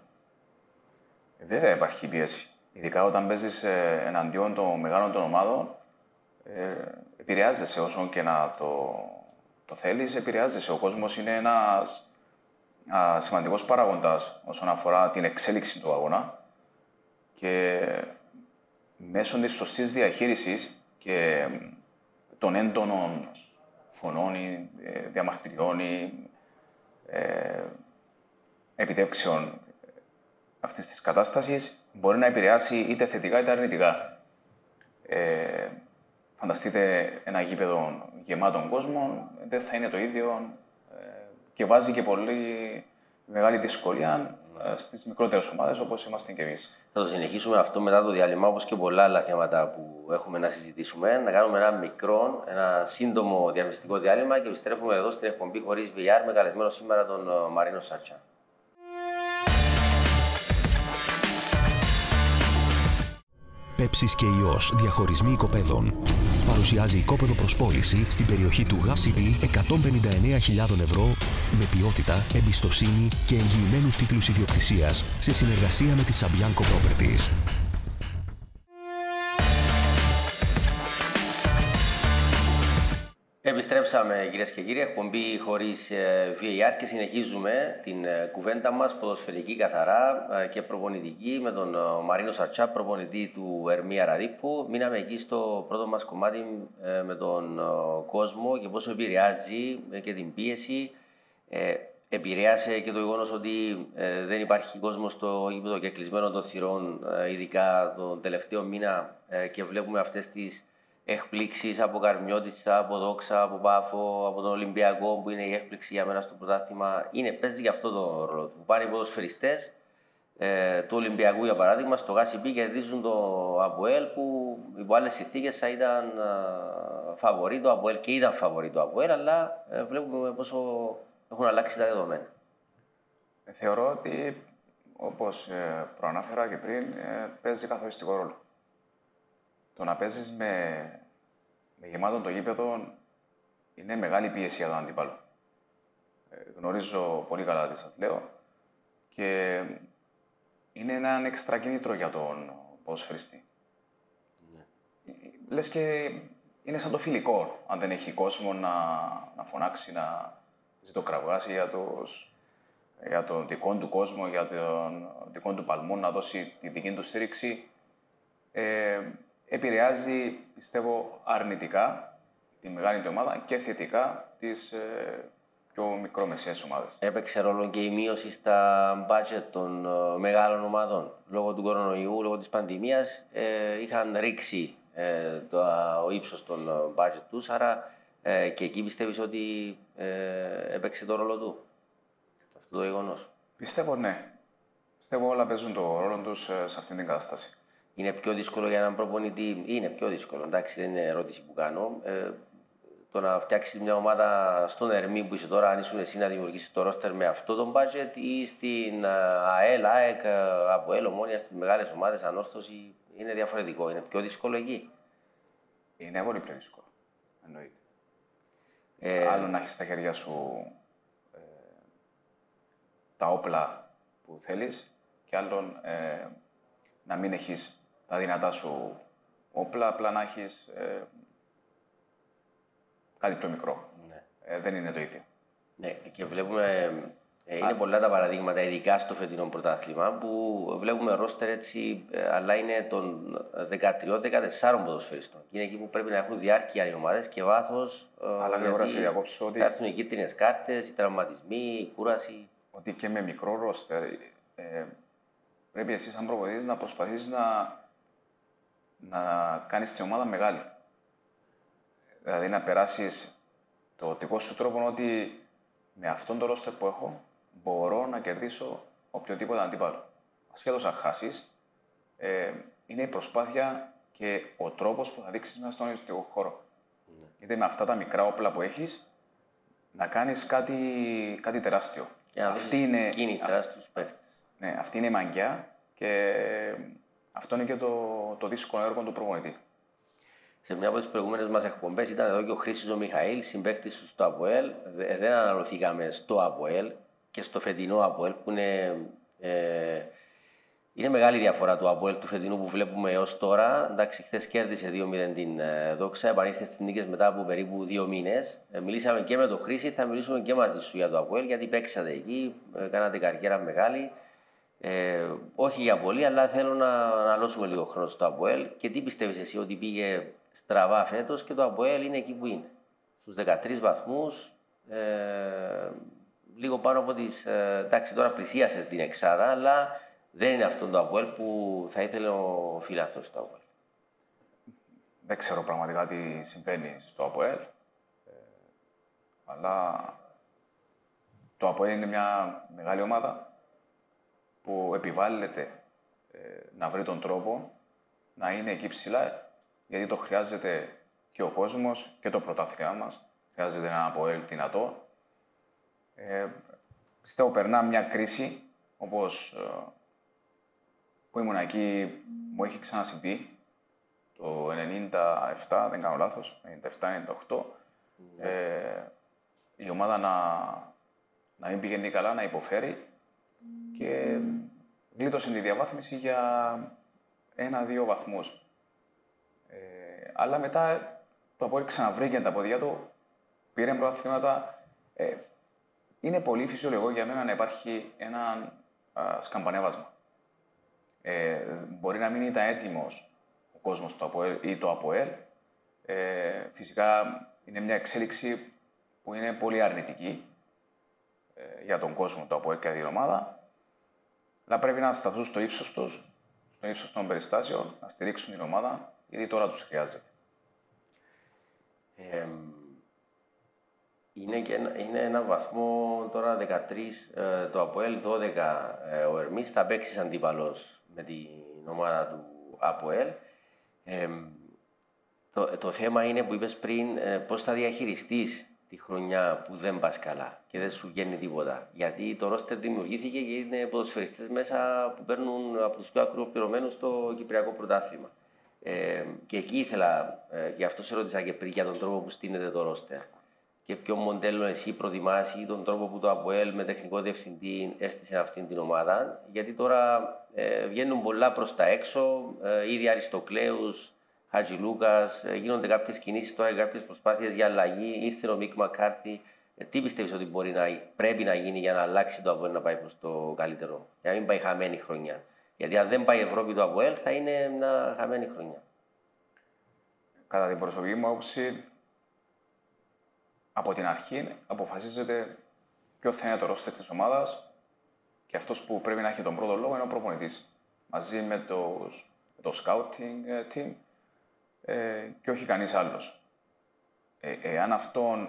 Ε, Βέβαια υπάρχει πίεση. Ειδικά όταν παίζεις εναντίον των μεγάλων των ομάδων, ε, επηρεάζεσαι όσο και να το, το θέλεις, επηρεάζεσαι. Ο κόσμος είναι ένας α, σημαντικός παράγοντας όσον αφορά την εξέλιξη του αγώνα και μέσω της σωστής διαχείρισης και των έντονων φωνών ή ε, διαμαρτυριών ή ε, επιτεύξεων αυτής της κατάστασης μπορεί να επηρεάσει είτε θετικά είτε αρνητικά. Ε, φανταστείτε ένα γήπεδο γεμάτων κόσμων, δεν θα είναι το ίδιο ε, και βάζει και πολύ μεγάλη δυσκολία ε, στις μικρότερες ομάδες όπως είμαστε και εμείς. Θα το συνεχίσουμε αυτό μετά το διάλειμμα, όπως και πολλά άλλα θέματα που έχουμε να συζητήσουμε. Να κάνουμε ένα μικρό, ένα σύντομο διαμεστικό διάλειμμα και επιστρέφουμε εδώ στην εκπομπή χωρίς VR με καλεσμένο σήμερα τον ε, Μαρίνο Σάτσα. Πέψης και ιός διαχωρισμοί οικοπαίδων. Παρουσιάζει οικόπεδο προς πώληση στην περιοχή του ΓΑΣΥΠΗ 159.000 ευρώ με ποιότητα, εμπιστοσύνη και εγγυημένους τίτλους ιδιοκτησίας σε συνεργασία με τη Σαμπιάνκο Properties. Επιστρέψαμε κυρίες και κύριοι, εκπομπή χωρίς VAR και συνεχίζουμε την ε, κουβέντα μας ποδοσφαιρική καθαρά ε, και προπονητική με τον ε, Μαρίνο Σατσά, προπονητή του Ερμία Ραδίπου. Μείναμε εκεί στο πρώτο μας κομμάτι ε, με τον ε, κόσμο και πόσο επηρεάζει ε, και την πίεση. Ε, επηρέασε και το γεγονός ότι ε, δεν υπάρχει κόσμος στο γήπεδο και κλεισμένο των θυρών, ε, ειδικά τον τελευταίο μήνα ε, και βλέπουμε αυτές τις εκπλήξεις από Καρμιώτησα, από Δόξα, από Πάφο, από τον Ολυμπιακό που είναι η έκπληξη για μένα στο πρωτάθλημα. Είναι, παίζει για αυτό το ρόλο του. Που πάνε οι ποδοσφαιριστές ε, του Ολυμπιακού για παράδειγμα στο ΓΑΣΙΠ κερδίζουν το ΑΠΟΕΛ που υπό άλλες συνθήκες θα ήταν ε, φαβορή το ΑΠΟΕΛ και ήταν φαβορή το ΑΠΟΕΛ, αλλά ε, βλέπουμε πόσο έχουν αλλάξει τα δεδομένα. Ε, Θεωρώ ότι, όπως ε, προανάφερα και πριν, ε, παίζει καθοριστικό ρόλο. Το να παίζεις με, με γεμάτο το γήπεδο είναι μεγάλη πίεση για τον αντίπαλο. Ε, γνωρίζω πολύ καλά τι σας λέω και είναι ένα έξτρα κίνητρο για τον ποδοσφαιριστή. Λες και είναι σαν το φιλικό, αν δεν έχει κόσμο να, να φωνάξει, να ζητοκραυγάσει για, τους, για τον δικό του κόσμο, για τον δικό του παλμό, να δώσει τη δική του στήριξη. Ε, επηρεάζει, πιστεύω, αρνητικά τη μεγάλη του ομάδα και θετικά τις ε, πιο μικρομεσαίες ομάδες. Έπαιξε ρόλο και η μείωση στα budget των ε, μεγάλων ομάδων. Λόγω του κορονοϊού, λόγω της πανδημίας, ε, είχαν ρίξει ε, το, ο ύψος των ε, budget τους. Άρα ε, και εκεί πιστεύεις ότι ε, έπαιξε το ρόλο του; Αυτό το γεγονός. Πιστεύω ναι. Πιστεύω όλα παίζουν το ρόλο τους ε, σε αυτήν την κατάσταση. Είναι πιο δύσκολο για έναν προπονητή. Είναι πιο δύσκολο. Εντάξει, δεν είναι ερώτηση που κάνω. Ε, το να φτιάξεις μια ομάδα στον Ερμή που είσαι τώρα, αν ήσουν εσύ να δημιουργήσεις το ρόστερ με αυτό το budget ή στην ε, ΑΕΛ, ΑΕΚ, ε, από ΕΛ, ομόνια στις μεγάλες ομάδες, ανόρθωση, είναι διαφορετικό. Είναι πιο δύσκολο εκεί. Είναι πολύ πιο δύσκολο. Εννοείται. Ε, Άλλο να έχεις στα χέρια σου ε, τα όπλα που θέλεις και άλλον ε, να μην έχεις τα δυνατά σου όπλα, απλά να έχεις κάτι πιο μικρό. ναι. Ε, δεν είναι το ίδιο. Ναι, και βλέπουμε. ε, είναι πολλά τα παραδείγματα, ειδικά στο φετινό πρωτάθλημα, που βλέπουμε ρόστερ έτσι, ε, αλλά είναι των 13-14 ποδοσφαιριστών. Και είναι εκεί που πρέπει να έχουν διάρκεια οι ομάδες και βάθος. Αλλά γρήγορα σε διακόψω ότι- Θα έρθουν οι κίτρινε κάρτες, οι τραυματισμοί, η κούραση. Ότι και με μικρό ρόστερ ε, πρέπει εσύ σαν προπονητής να προσπαθήσεις να, να κάνεις την ομάδα μεγάλη. Δηλαδή να περάσεις το δικό σου τρόπο ότι με αυτόν τον ρόστερ που έχω μπορώ να κερδίσω οποιοδήποτε αντίπαλο. Ασχέτως αν χάσεις, ε, είναι η προσπάθεια και ο τρόπος που θα δείξεις μέσα στον ιδιωτικό χώρο. Γιατί με αυτά τα μικρά όπλα που έχεις, να κάνεις κάτι, κάτι τεράστιο. Και να Αυτή δώσεις είναι, κίνητρα στους παίχτε. ναι, αυτή είναι η μαγκιά και αυτό είναι και το, το δύσκολο έργο του προπονητή. Σε μια από τις προηγούμενες μας εκπομπές ήταν εδώ και ο Χρήσης ο Μιχαήλ, συμπαίκτης του στο ΑΠΟΕΛ. Δε- Δεν αναλωθήκαμε στο ΑΠΟΕΛ και στο φετινό ΑΠΟΕΛ που είναι. Ε, είναι μεγάλη διαφορά του ΑΠΟΕΛ του φετινού που βλέπουμε έως τώρα. Εντάξει, χθες κέρδισε 2-0 την ε, Δόξα, επανήλθε στις νίκες μετά από περίπου δύο μήνες. Ε, μιλήσαμε και με τον Χρήση, θα μιλήσουμε και μαζί σου για το ΑΠΟΕΛ γιατί παίξατε εκεί, ε, κάνατε καριέρα μεγάλη. Ε, όχι για πολύ, αλλά θέλω να αναλώσουμε λίγο χρόνο στο ΑΠΟΕΛ. Και τι πιστεύεις εσύ ότι πήγε στραβά φέτος και το ΑΠΟΕΛ είναι εκεί που είναι; Στους 13 βαθμούς, ε, λίγο πάνω από τις. Ε, εντάξει, τώρα πλησίασες την Εξάδα, αλλά δεν είναι αυτό το ΑΠΟΕΛ που θα ήθελε ο φιλάθρο του ΑΠΟΕΛ. Δεν ξέρω πραγματικά τι συμβαίνει στο ΑΠΟΕΛ, ε, αλλά το ΑΠΟΕΛ είναι μια μεγάλη ομάδα που επιβάλλεται ε, να βρει τον τρόπο να είναι εκεί ψηλά, γιατί το χρειάζεται και ο κόσμος και το πρωτάθλημά μας. Χρειάζεται ένα ΑΠΟΕΛ δυνατό. Ε, πιστεύω περνά μια κρίση, όπως ε, που ήμουν εκεί μου έχει ξανασυμβεί το 97, δεν κάνω λάθος, 97-98, ε, η ομάδα να, να μην πηγαίνει καλά, να υποφέρει και γλίτωσε τη διαβάθμιση για ένα-δύο βαθμούς. Ε, αλλά μετά το Απόελ ξαναβρήκε τα πόδια του, πήρε πρωταθλήματα. Ε, είναι πολύ φυσιολογικό για μένα να υπάρχει ένα α, σκαμπανέβασμα. Ε, μπορεί να μην ήταν έτοιμος ο κόσμος του ΑΠΟΕΛ ή το ΑΠΟΕΛ. Ε, φυσικά είναι μια εξέλιξη που είναι πολύ αρνητική ε, για τον κόσμο του ΑΠΟΕΛ και την ομάδα. Αλλά πρέπει να σταθούν στο ύψος τους, στο ύψος των περιστάσεων, να στηρίξουν την ομάδα, γιατί τώρα τους χρειάζεται. Ε, είναι, και ένα, είναι ένα βαθμό τώρα 13 ε, το ΑΠΟΕΛ, 12 ε, ο Ερμής. Θα παίξει αντίπαλος με την ομάδα του ΑΠΟΕΛ. Ε, το, το θέμα είναι που είπες πριν ε, πώς θα διαχειριστείς τη χρονιά που δεν πας καλά και δεν σου βγαίνει τίποτα. Γιατί το ρόστερ δημιουργήθηκε και είναι ποδοσφαιριστές μέσα που παίρνουν από τους πιο ακροπληρωμένους στο Κυπριακό Πρωτάθλημα. Ε, και εκεί ήθελα, ε, γι' αυτό σε ρώτησα και πριν για τον τρόπο που στείνεται το ρόστερ. Και ποιο μοντέλο εσύ προτιμάς ή τον τρόπο που το ΑΠΟΕΛ με τεχνικό διευθυντή έστησε αυτήν την ομάδα. Γιατί τώρα ε, βγαίνουν πολλά προς τα έξω, ε, ήδη Αριστοκλέους, Χατζη Λούκας, ε, γίνονται κάποιες κινήσεις τώρα και κάποιες προσπάθειες για αλλαγή. Ήρθε ο Μικ Μακάρθι. Ε, τι πιστεύεις ότι μπορεί να, πρέπει να γίνει για να αλλάξει το ΑΠΟΕΛ να πάει προς το καλύτερο, για να μην πάει χαμένη χρονιά; Γιατί αν δεν πάει η Ευρώπη το ΑΠΟΕΛ θα είναι μια χαμένη χρονιά. Κατά την προσωπική μου άποψη, από την αρχή αποφασίζεται ποιο θα είναι το ρόστερ της ομάδας και αυτός που πρέπει να έχει τον πρώτο λόγο είναι ο προπονητής. Μαζί με το, με το scouting ε, team ε, και όχι κανείς άλλος. Ε, εάν αυτό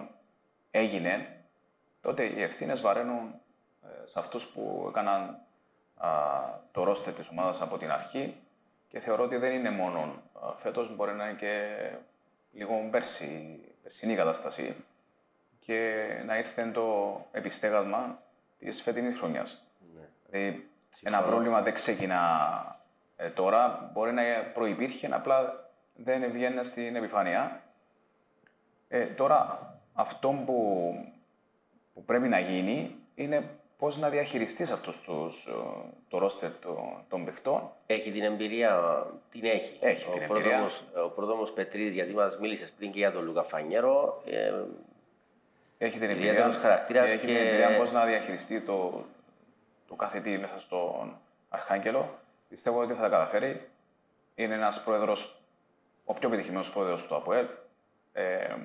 έγινε, τότε οι ευθύνες βαραίνουν ε, σε αυτούς που έκαναν α, το ρόστερ της ομάδας από την αρχή και θεωρώ ότι δεν είναι μόνο φέτος, μπορεί να είναι και λίγο πέρσι, περσινή κατάσταση και να ήρθε το επιστέγασμα της φετινής χρονιάς. Ναι. Δηλαδή, ένα πρόβλημα δεν ξεκινά ε, τώρα, μπορεί να προϋπήρχε, απλά δεν έβγαινε στην επιφάνεια. Ε, τώρα, αυτό που, που πρέπει να γίνει είναι πώς να διαχειριστείς αυτούς τους, ε, το ρόστερ των, των παιχτών. Έχει την εμπειρία, την έχει. Έχει ο την εμπειρία. Ο πρόδομος Πετρίδης, γιατί μας μίλησες πριν και για τον Λούκα Φανιέρο, ε, Έχει την Ιδιαίτερος εμπειρία, χαρακτήρας και έχει την και- εμπειρία πώς να διαχειριστεί το, το καθητή μέσα στον Αρχάγγελο. Πιστεύω ότι θα τα καταφέρει. Είναι ένας πρόεδρος, ο πιο επιτυχημένος πρόεδρος του ΑΠΟΕΛ. Ε,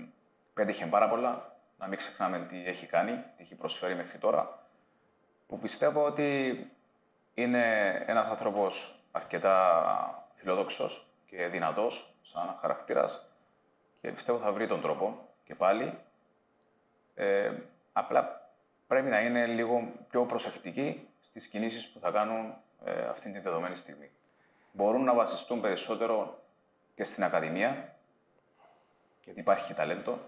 πέτυχε πάρα πολλά. Να μην ξεχνάμε τι έχει κάνει, τι έχει προσφέρει μέχρι τώρα. Που πιστεύω ότι είναι ένας άνθρωπος αρκετά φιλόδοξος και δυνατός σαν χαρακτήρας και πιστεύω θα βρει τον τρόπο και πάλι ε, απλά πρέπει να είναι λίγο πιο προσεκτικοί στις κινήσεις που θα κάνουν ε, αυτή τη δεδομένη στιγμή. Μπορούν να βασιστούν περισσότερο και στην Ακαδημία, γιατί υπάρχει ταλέντο,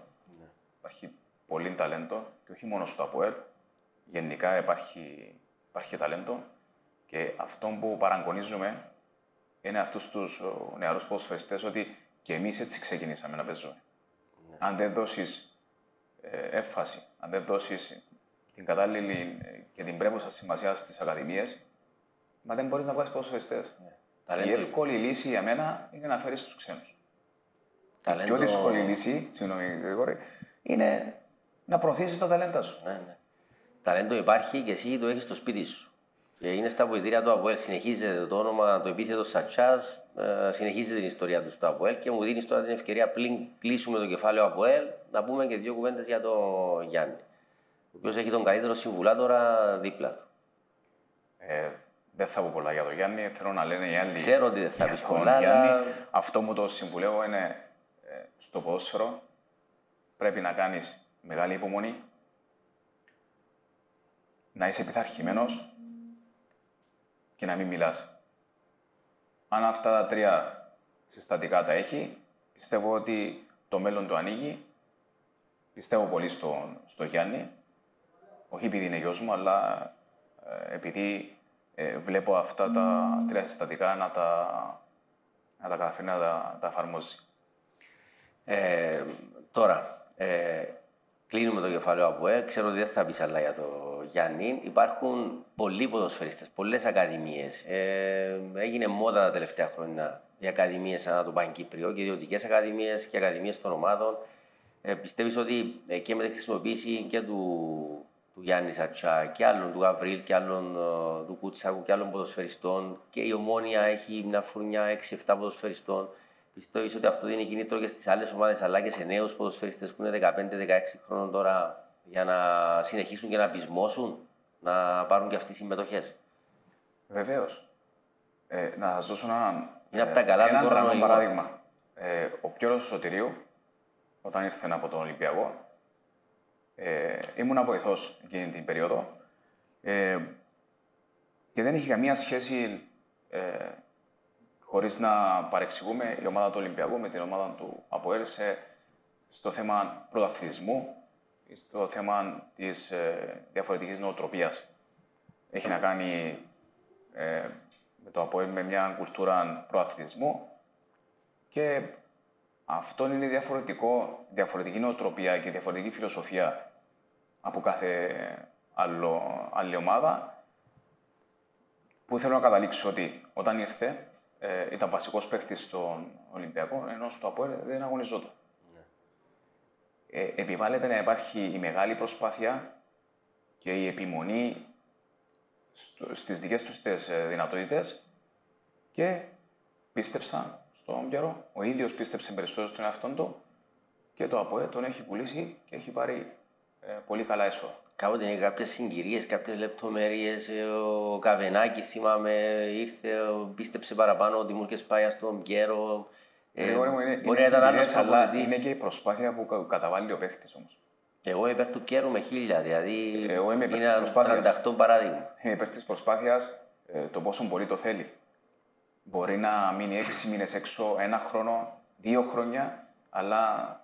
υπάρχει πολύ ταλέντο και όχι μόνο στο ΑΠΟΕΛ, γενικά υπάρχει, υπάρχει ταλέντο και αυτό που παραγωνίζουμε είναι αυτούς τους ο, νεαρούς ποδοσφαιριστές ότι και εμείς έτσι ξεκινήσαμε να παίζουμε. Αν δεν δώσεις ε, έμφαση, αν δεν δώσεις την κατάλληλη ε, και την πρέπουσα σημασία στις ακαδημίες, μα δεν μπορείς να βγάλεις ποδοσφαιριστές. Η ταλέντο, εύκολη λύση για μένα είναι να φέρεις τους ξένους. Η ταλέντο, πιο δύσκολη λύση, συγγνώμη Γρηγόρη, είναι να προωθήσεις τα ταλέντα σου. Ναι, ναι. Ταλέντο υπάρχει και εσύ το έχεις στο σπίτι σου. Και είναι στα βοηθήρια του ΑΠΟΕΛ. Συνεχίζεται το όνομα, το επίθετο Σατσάς, συνεχίζεται την ιστορία του στο ΑΠΟΕΛ και μου δίνεις τώρα την ευκαιρία πριν κλείσουμε το κεφάλαιο ΑΠΟΕΛ να πούμε και δύο κουβέντες για τον Γιάννη. Ο οποίος έχει τον καλύτερο συμβουλάτορα δίπλα του. Ε, δεν θα πω πολλά για τον Γιάννη, θέλω να λένε οι άλλοι. Ξέρω ότι δεν θα για πεις τον πολλά, Γιάννη. αλλά- Αυτό μου το συμβουλεύω είναι ε, στο ποδόσφαιρο πρέπει να κάνεις μεγάλη υπομονή, να είσαι πειθαρχημένος και να μην μιλάς. Αν αυτά τα τρία συστατικά τα έχει, πιστεύω ότι το μέλλον του ανοίγει. Πιστεύω πολύ στον, στο Γιάννη. Όχι επειδή είναι γιος μου, αλλά ε, επειδή ε, βλέπω αυτά τα τρία συστατικά να τα, να τα καταφέρει να τα, τα εφαρμόζει. Ε, τώρα, ε, κλείνουμε το κεφάλαιο από ΕΕ. Ξέρω ότι δεν θα πεις άλλα για το Γιάννη. Υπάρχουν πολλοί ποδοσφαιριστές, πολλές ακαδημίες. Ε, έγινε μόδα τα τελευταία χρόνια οι ακαδημίες ανά το Παγκύπριο και ιδιωτικές ακαδημίες και ακαδημίες των ομάδων. Ε, πιστεύεις ότι ε, και με τη χρησιμοποίηση και του, του Γιάννη Σατσά και άλλων, του Γαβρίλ και άλλων, ε, του Κουτσάκου και άλλων ποδοσφαιριστών και η Ομόνια έχει μια φουρνιά 6-7 ποδοσφαιριστών. Πιστεύεις ότι αυτό δίνει κίνητρο και στις άλλες ομάδες αλλά και σε νέους ποδοσφαιριστές που είναι 15-16 χρόνων τώρα για να συνεχίσουν και να πεισμώσουν να πάρουν και αυτοί συμμετοχές; Βεβαίως. Ε, να σας δώσω έναν, Είναι απ' τα καλά του έναν κορονοϊού τρανό αυτό. παράδειγμα. Ε, ο Πιέρος του Σωτηρίου, όταν ήρθε από τον Ολυμπιακό, ε, ήμουν βοηθός εκείνη την περίοδο ε, και δεν είχε καμία σχέση, ε, χωρίς να παρεξηγούμε, η ομάδα του Ολυμπιακού με την ομάδα του ΑΠΟΕΛ σε- στο θέμα πρωταθλητισμού ή στο θέμα της ε, διαφορετικής νοοτροπίας. Έχει να κάνει ε, με το ΑΠΟΕΛ με μια κουλτούρα προαθλητισμού και αυτό είναι διαφορετικό, διαφορετική νοοτροπία και διαφορετική φιλοσοφία από κάθε άλλο, άλλη ομάδα που θέλω να καταλήξω ότι όταν ήρθε ε, ήταν βασικός παίχτης στον Ολυμπιακό ενώ στο ΑΠΟΕΛ δεν αγωνιζόταν. Ε, επιβάλλεται να υπάρχει η μεγάλη προσπάθεια και η επιμονή στο, στις δικές τους τις ε, δυνατότητες και πίστεψαν στον Πιερό. Ο ίδιος πίστεψε περισσότερο στον εαυτό του και το ΑΠΟΕ τον έχει πουλήσει και έχει πάρει ε, πολύ καλά έσοδα. Κάποτε είναι κάποιες συγκυρίες, κάποιες λεπτομέρειες. Ο Καβενάκη, θυμάμαι, ήρθε, πίστεψε παραπάνω ότι μου είχε πάει στον Πιέρο. Ε, Γρηγόρη μου, είναι, μπορεί είναι να ήταν άλλος συγκυρίες, αλλά προπονητής. είναι και η προσπάθεια που κα- καταβάλει ο παίχτης όμως. Εγώ υπέρ του Κέρου με χίλια, δηλαδή Εγώ είμαι υπέρ είναι της ένα προσπάθειας. 38 παράδειγμα. Είναι υπέρ της προσπάθειας ε, το πόσο πολύ το θέλει. Μπορεί να μείνει έξι μήνες έξω, ένα χρόνο, δύο χρόνια, αλλά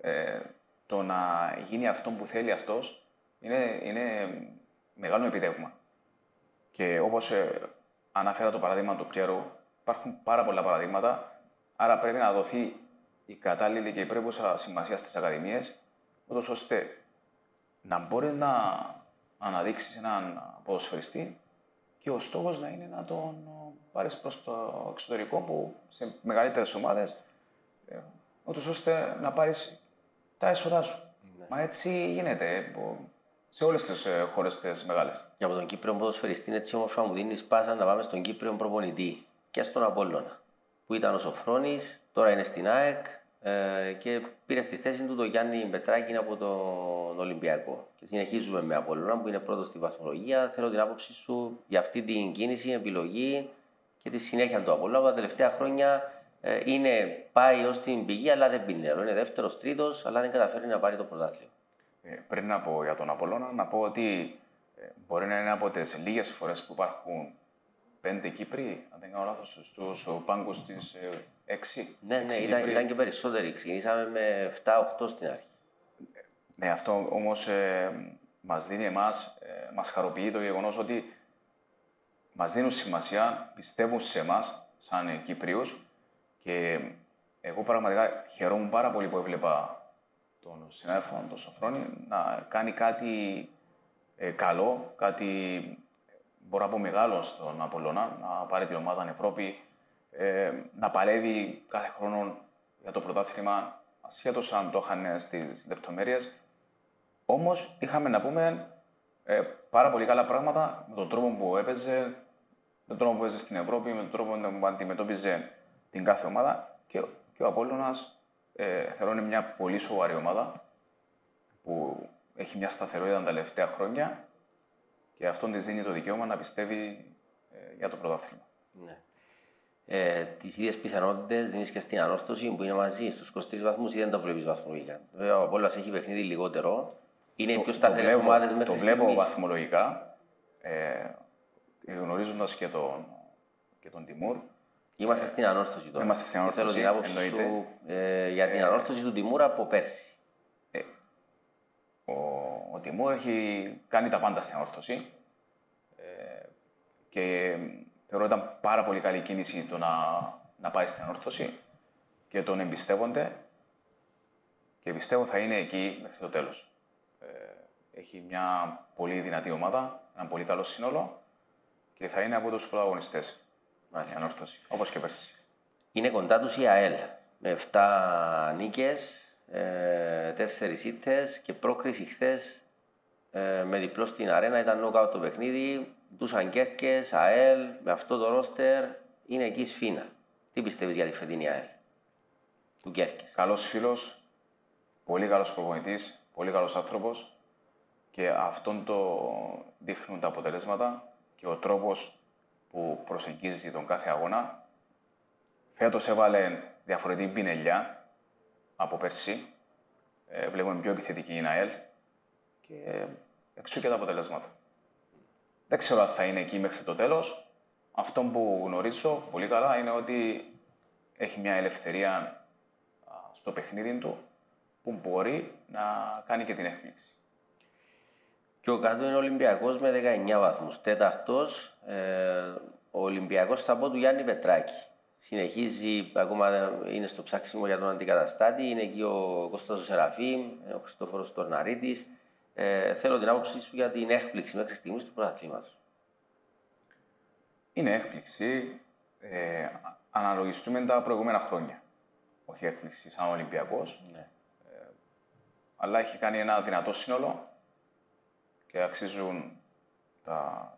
ε, το να γίνει αυτό που θέλει αυτός είναι, είναι μεγάλο επιτεύγμα. Και όπως ε, αναφέρα το παράδειγμα του Πιέρου, υπάρχουν πάρα πολλά παραδείγματα, άρα πρέπει να δοθεί η κατάλληλη και η πρέπουσα σημασία στις ακαδημίες, ούτως ώστε να μπορείς να αναδείξεις έναν ποδοσφαιριστή και ο στόχος να είναι να τον ε, πάρεις προς το εξωτερικό που σε μεγαλύτερες ομάδες ε, ούτως ώστε να πάρεις τα έσοδά σου. Μα έτσι γίνεται ε, που- σε όλες τις ε, χώρες τις μεγάλες. Και από τον Κύπριο ποδοσφαιριστή έτσι όμορφα μου δίνεις πάσα να πάμε στον Κύπριο προπονητή και στον Απόλλωνα. Που ήταν ο Σοφρόνης, τώρα είναι στην ΑΕΚ ε, και πήρε στη θέση του τον Γιάννη Πετράκη από τον Ολυμπιακό. Και συνεχίζουμε με Απόλλωνα που είναι πρώτος στη βαθμολογία. Θέλω την άποψη σου για αυτή την κίνηση, επιλογή και τη συνέχεια του Απόλλωνα. που Τα τελευταία χρόνια ε, είναι, πάει ως την πηγή, αλλά δεν πίνει νερό. Είναι δεύτερος, τρίτος, αλλά δεν καταφέρει να πάρει το πρωτάθλημα. Ε, πριν να πω για τον Απόλλωνα, να πω ότι ε, μπορεί να είναι από τις λίγες φορές που υπάρχουν πέντε Κύπροι, αν δεν κάνω λάθος, στους πάγκους της ε, έξι. Ναι, ναι, έξι ήταν, Κύπροι. ήταν και περισσότεροι. Ξεκινήσαμε με 7-8 στην αρχή. Ναι, αυτό όμως ε, μας δίνει εμάς, ε, μας χαροποιεί το γεγονός ότι μας δίνουν σημασία, πιστεύουν σε εμάς σαν ε, Κύπριους και εγώ πραγματικά χαιρόμουν πάρα πολύ που έβλεπα τον συνάδελφο, τον Σοφρόνη, να κάνει κάτι ε, καλό, κάτι μπορώ να πω μεγάλο στον Απολώνα, να πάρει την ομάδα στην Ευρώπη, ε, να παλεύει κάθε χρόνο για το πρωτάθλημα, ασχέτως αν το είχαν στις λεπτομέρειες. Όμως είχαμε να πούμε ε, πάρα πολύ καλά πράγματα με τον τρόπο που έπαιζε, με τον τρόπο που έπαιζε στην Ευρώπη, με τον τρόπο που αντιμετώπιζε την κάθε ομάδα και, και ο Απόλλωνας ε, θεωρώ είναι μια πολύ σοβαρή ομάδα που έχει μια σταθερότητα τα τελευταία χρόνια και αυτό της δίνει το δικαίωμα να πιστεύει ε, για το πρωτάθλημα. Ναι. Ε, Τις ίδιες πιθανότητες δίνεις και στην ανόρθωση που είναι μαζί στους 23 βαθμούς ή δεν το βλέπεις βαθμολογικά. Βέβαια, ο Απόλλωνας έχει παιχνίδι λιγότερο. Είναι οι πιο σταθερές βλέπω- ομάδες μέχρι Το βλέπω στιγμής. βαθμολογικά, ε, γνωρίζοντας και τον, και τον Τιμούρ, Είμαστε στην ανόρθωση τώρα. Είμαστε στην Και Θέλω ανόρθωση, την άποψη εννοείται. σου ε, για την ανόρθωση του Τιμούρα από πέρσι. Ο, ο Τιμούρ έχει κάνει τα πάντα στην όρθωση ε, και θεωρώ ήταν πάρα πολύ καλή κίνηση το να, να πάει στην όρθωση και τον εμπιστεύονται και πιστεύω θα είναι εκεί μέχρι το τέλος. Ε, έχει μια πολύ δυνατή ομάδα, ένα πολύ καλό σύνολο και θα είναι από τους πρωταγωνιστές Μάλιστα. στην όρθωση, όπως και πέρσι. Είναι κοντά τους η ΑΕΛ με 7 νίκες, ε, 4 ήττες και πρόκριση χθες ε, με διπλό στην αρένα. Ήταν νοκάουτ το παιχνίδι. Του Αγκέρκε, ΑΕΛ, με αυτό το ρόστερ είναι εκεί σφίνα. Τι πιστεύεις για τη φετινή ΑΕΛ του Κέρκες; Καλός φίλος, πολύ καλός προπονητής, πολύ καλός άνθρωπος και αυτόν το δείχνουν τα αποτελέσματα και ο τρόπος που προσεγγίζει τον κάθε αγώνα. Φέτος έβαλε διαφορετική πινελιά από πέρσι. Ε, βλέπουμε πιο επιθετική η ΑΕΛ και εξού και τα αποτελέσματα. Δεν ξέρω αν θα είναι εκεί μέχρι το τέλος. Αυτό που γνωρίζω πολύ καλά είναι ότι έχει μια ελευθερία α, στο παιχνίδι του που μπορεί να κάνει και την έκπληξη. Πιο κάτω είναι ο Ολυμπιακός με 19 βαθμούς. Τέταρτος, ε, ο Ολυμπιακός θα πω του Γιάννη Πετράκη. Συνεχίζει, ακόμα είναι στο ψάξιμο για τον αντικαταστάτη. Είναι εκεί ο Κώστας ο Σεραφείμ, ο Χριστόφορος Τορναρίτης. Ε, θέλω την άποψή σου για την έκπληξη μέχρι στιγμής του πρωταθλήματος. Είναι έκπληξη. Ε, αναλογιστούμε τα προηγούμενα χρόνια. Όχι έκπληξη σαν Ολυμπιακός, Ναι. αλλά έχει κάνει ένα δυνατό σύνολο και αξίζουν τα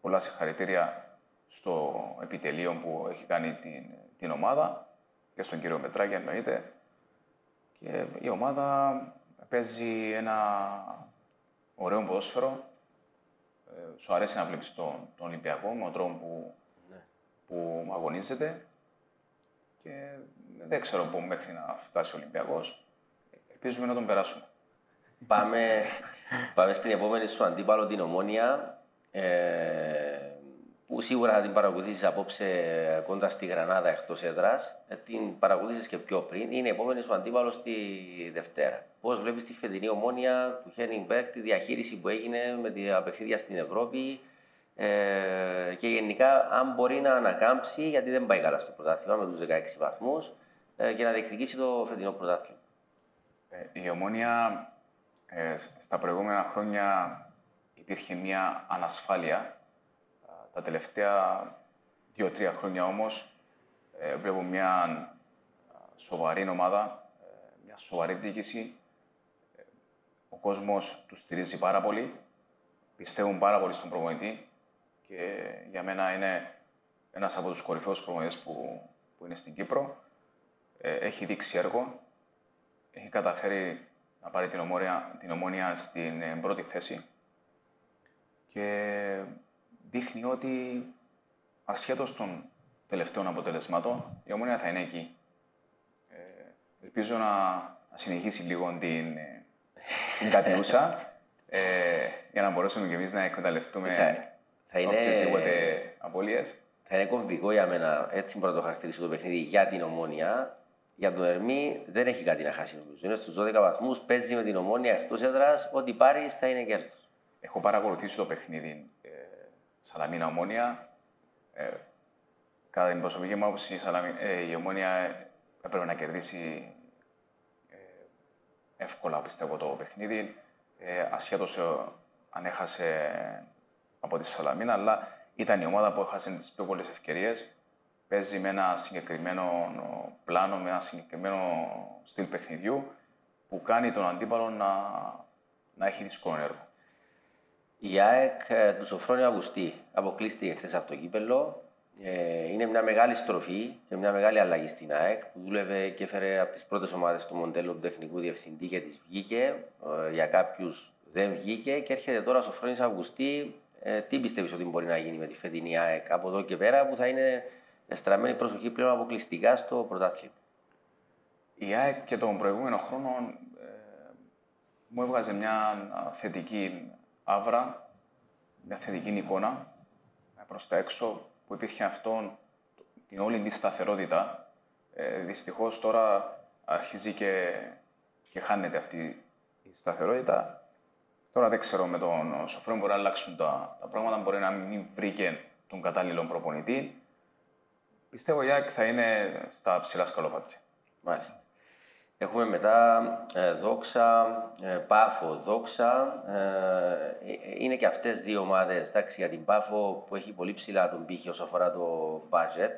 πολλά συγχαρητήρια στο επιτελείο που έχει κάνει την, την ομάδα και στον κύριο Πετράκη εννοείται. Και η ομάδα παίζει ένα ωραίο ποδόσφαιρο. Ε, σου αρέσει να βλέπεις τον, τον Ολυμπιακό με τον τρόπο που, Ναι. που αγωνίζεται και δεν ξέρω πού μέχρι να φτάσει ο Ολυμπιακός. Ελπίζουμε να τον περάσουμε. Πάμε, πάμε στην επόμενη σου αντίπαλο, την Ομόνια. Ε, που σίγουρα θα την παρακολουθήσεις απόψε κοντά στη Γρανάδα εκτός έδρας. Ε, την παρακολουθήσει και πιο πριν. Είναι η επόμενη σου αντίπαλος τη Δευτέρα. Πώς βλέπεις τη φετινή ομόνια του Χένινγκ Μπέκ, τη διαχείριση που έγινε με τα παιχνίδια στην Ευρώπη ε, και γενικά αν μπορεί να ανακάμψει, γιατί δεν πάει καλά στο πρωτάθλημα με τους 16 βαθμούς ε, και να διεκδικήσει το φετινό πρωτάθλημα. Ε, η ομόνια ε, στα προηγούμενα χρόνια υπήρχε μια ανασφάλεια τα τελευταία δύο-τρία χρόνια όμως ε, βλέπω μια σοβαρή ομάδα, ε, μια σοβαρή διοίκηση. Ε, ο κόσμος τους στηρίζει πάρα πολύ, πιστεύουν πάρα πολύ στον προπονητή και για μένα είναι ένας από τους κορυφαίους προπονητές που, που είναι στην Κύπρο. έχει δείξει έργο, έχει καταφέρει να πάρει την ομόνια, την ομόνια στην πρώτη θέση και δείχνει ότι ασχέτως των τελευταίων αποτελεσμάτων, η Ομόνια θα είναι εκεί. Ε, ελπίζω να, να συνεχίσει λίγο την, την κατιούσα ε, για να μπορέσουμε και εμείς να εκμεταλλευτούμε θα, θα είναι... οποιασδήποτε απώλειες. Θα είναι κομβικό για μένα, έτσι μπορώ να το χαρακτηρίσω το παιχνίδι, για την Ομόνια. Για τον Ερμή δεν έχει κάτι να χάσει νομίζω. Είναι στους 12 βαθμούς, παίζει με την Ομόνια εκτός έδρας, ό,τι πάρεις θα είναι κέρδος. Έχω παρακολουθήσει το παιχνίδι Σαλαμίνα Ομόνια. Ε, κατά την προσωπική μου άποψη, η, ε, η Ομόνια έπρεπε να κερδίσει ε, εύκολα, πιστεύω, το παιχνίδι. Ε, ασχέτως ε, αν έχασε από τη Σαλαμίνα, αλλά ήταν η ομάδα που έχασε τις πιο πολλές ευκαιρίες. Παίζει με ένα συγκεκριμένο πλάνο, με ένα συγκεκριμένο στυλ παιχνιδιού που κάνει τον αντίπαλο να, να έχει δύσκολο έργο. Η ΑΕΚ ε, τους Σοφρόνη Αυγουστή αποκλείστηκε χθες από το κύπελο. Ε, είναι μια μεγάλη στροφή και μια μεγάλη αλλαγή στην ΑΕΚ που δούλευε και έφερε από τις πρώτες ομάδες του μοντέλο του τεχνικού διευθυντή και της βγήκε. Ε, για κάποιους δεν βγήκε και έρχεται τώρα ο Σοφρόνης Αυγουστή. τι πιστεύεις ότι μπορεί να γίνει με τη φετινή ΑΕΚ από εδώ και πέρα που θα είναι στραμμένη προσοχή πλέον αποκλειστικά στο πρωτάθλημα; Η ΑΕΚ και τον προηγούμενο χρόνο μου έβγαζε μια θετική άβρα, μια θετική εικόνα προ τα έξω που υπήρχε αυτόν την όλη τη σταθερότητα. Ε, Δυστυχώς τώρα αρχίζει και, και χάνεται αυτή η σταθερότητα. Τώρα δεν ξέρω με τον Σοφρόν μπορεί να αλλάξουν τα, τα πράγματα, μπορεί να μην βρήκε τον κατάλληλο προπονητή. Πιστεύω η θα είναι στα ψηλά σκαλοπάτια. Μάλιστα. Έχουμε μετά ε, δόξα, ε, πάφο, δόξα. Ε, είναι και αυτές δύο ομάδες, εντάξει, για την πάφο που έχει πολύ ψηλά τον πύχη όσο αφορά το budget.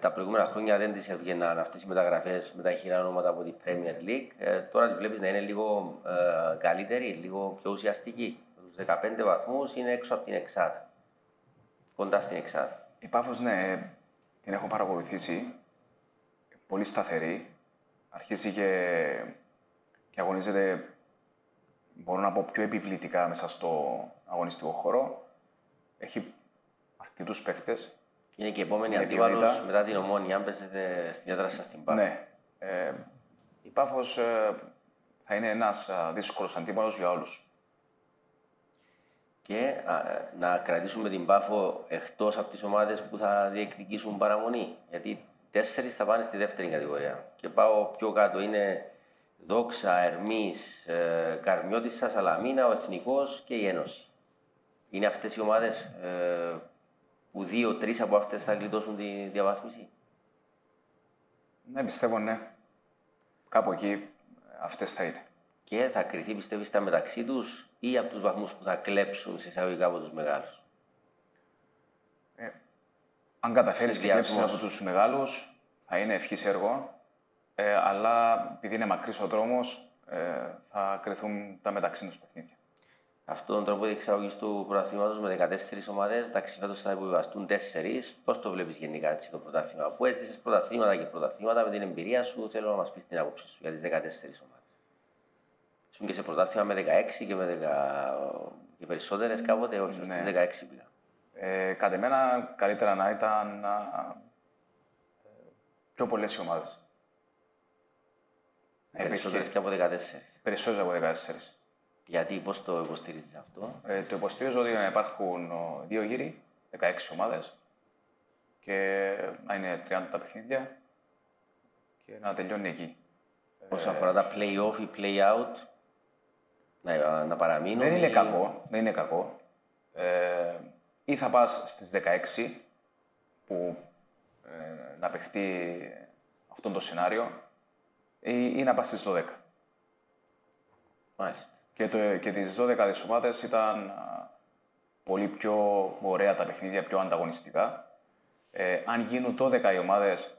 τα προηγούμενα χρόνια δεν τις έβγαιναν αυτές οι μεταγραφές με τα χειρά ονόματα από την Premier League. τώρα τη βλέπεις να είναι λίγο καλύτερη, λίγο πιο ουσιαστική. Τους 15 βαθμούς είναι έξω από την Εξάδα. Κοντά στην Εξάδα. Η Πάφος, ναι, την έχω παρακολουθήσει. Πολύ σταθερή αρχίζει και, και αγωνίζεται, μπορώ να πω, πιο επιβλητικά μέσα στο αγωνιστικό χώρο. Έχει αρκετούς παίχτες. Είναι και η επόμενη αντίβαλο μετά την ομόνια, αν παίζετε στην έδρα σας στην Πάφο. Ναι. Ε, η Πάφος ε, θα είναι ένας δύσκολος αντίπαλος για όλους. Και να κρατήσουμε την Πάφο εκτός από τις ομάδες που θα διεκδικήσουν παραμονή. Γιατί Τέσσερις θα πάνε στη δεύτερη κατηγορία. Και πάω πιο κάτω. Είναι Δόξα, Ερμής, ε, Καρμιώτη, Σαλαμίνα, ο Εθνικός και η Ένωση. Είναι αυτές οι ομάδες ε, που δύο-τρει από αυτές θα γλιτώσουν τη διαβάθμιση; Ναι, πιστεύω ναι. Κάπου εκεί αυτές θα είναι. Και θα κρυθεί, πιστεύεις, στα μεταξύ τους ή από τους βαθμούς που θα κλέψουν σε εισαγωγικά από τους μεγάλους; Αν καταφέρεις και κλέψει από τους μεγάλους, θα είναι ευχής έργο. Ε, αλλά επειδή είναι μακρύς ο δρόμος, ε, θα κρυθούν τα μεταξύ τους παιχνίδια. Αυτόν τον τρόπο διεξαγωγής του πρωταθλήματος με 14 ομάδες, εντάξει, φέτος θα υποβιβαστούν 4. Πώς το βλέπεις γενικά έτσι, το πρωτάθλημα, που έζησες πρωταθλήματα και πρωταθλήματα με την εμπειρία σου, θέλω να μας πεις την άποψη σου για τις 14 ομάδες. Σου και σε πρωτάθλημα με 16 και με 10 και περισσότερες κάποτε, όχι, ναι. στις 16 πήγα. Ε, κατ' εμένα καλύτερα να ήταν να, πιο πολλές ομάδες. Περισσότερες και από 14. Περισσότερες από 14. Γιατί, πώς το υποστηρίζεις αυτό; Ε, το υποστηρίζω ότι να υπάρχουν ο, δύο γύροι, 16 ομάδες και να είναι 30 τα παιχνίδια και να τελειώνει εκεί. Όσον αφορά τα play-off ή play-out, να, να παραμείνουν. Δεν είναι ή- κακό. Δεν είναι κακό. Ε, ή θα πας στις 16 που ε, να παιχτεί αυτό το σενάριο ή, ή να πας στις 12. Μάλιστα. Και, το, και τις 12 τις ομάδες ήταν α, πολύ πιο ωραία τα παιχνίδια, πιο ανταγωνιστικά. Ε, αν γίνουν 12 οι ομάδες,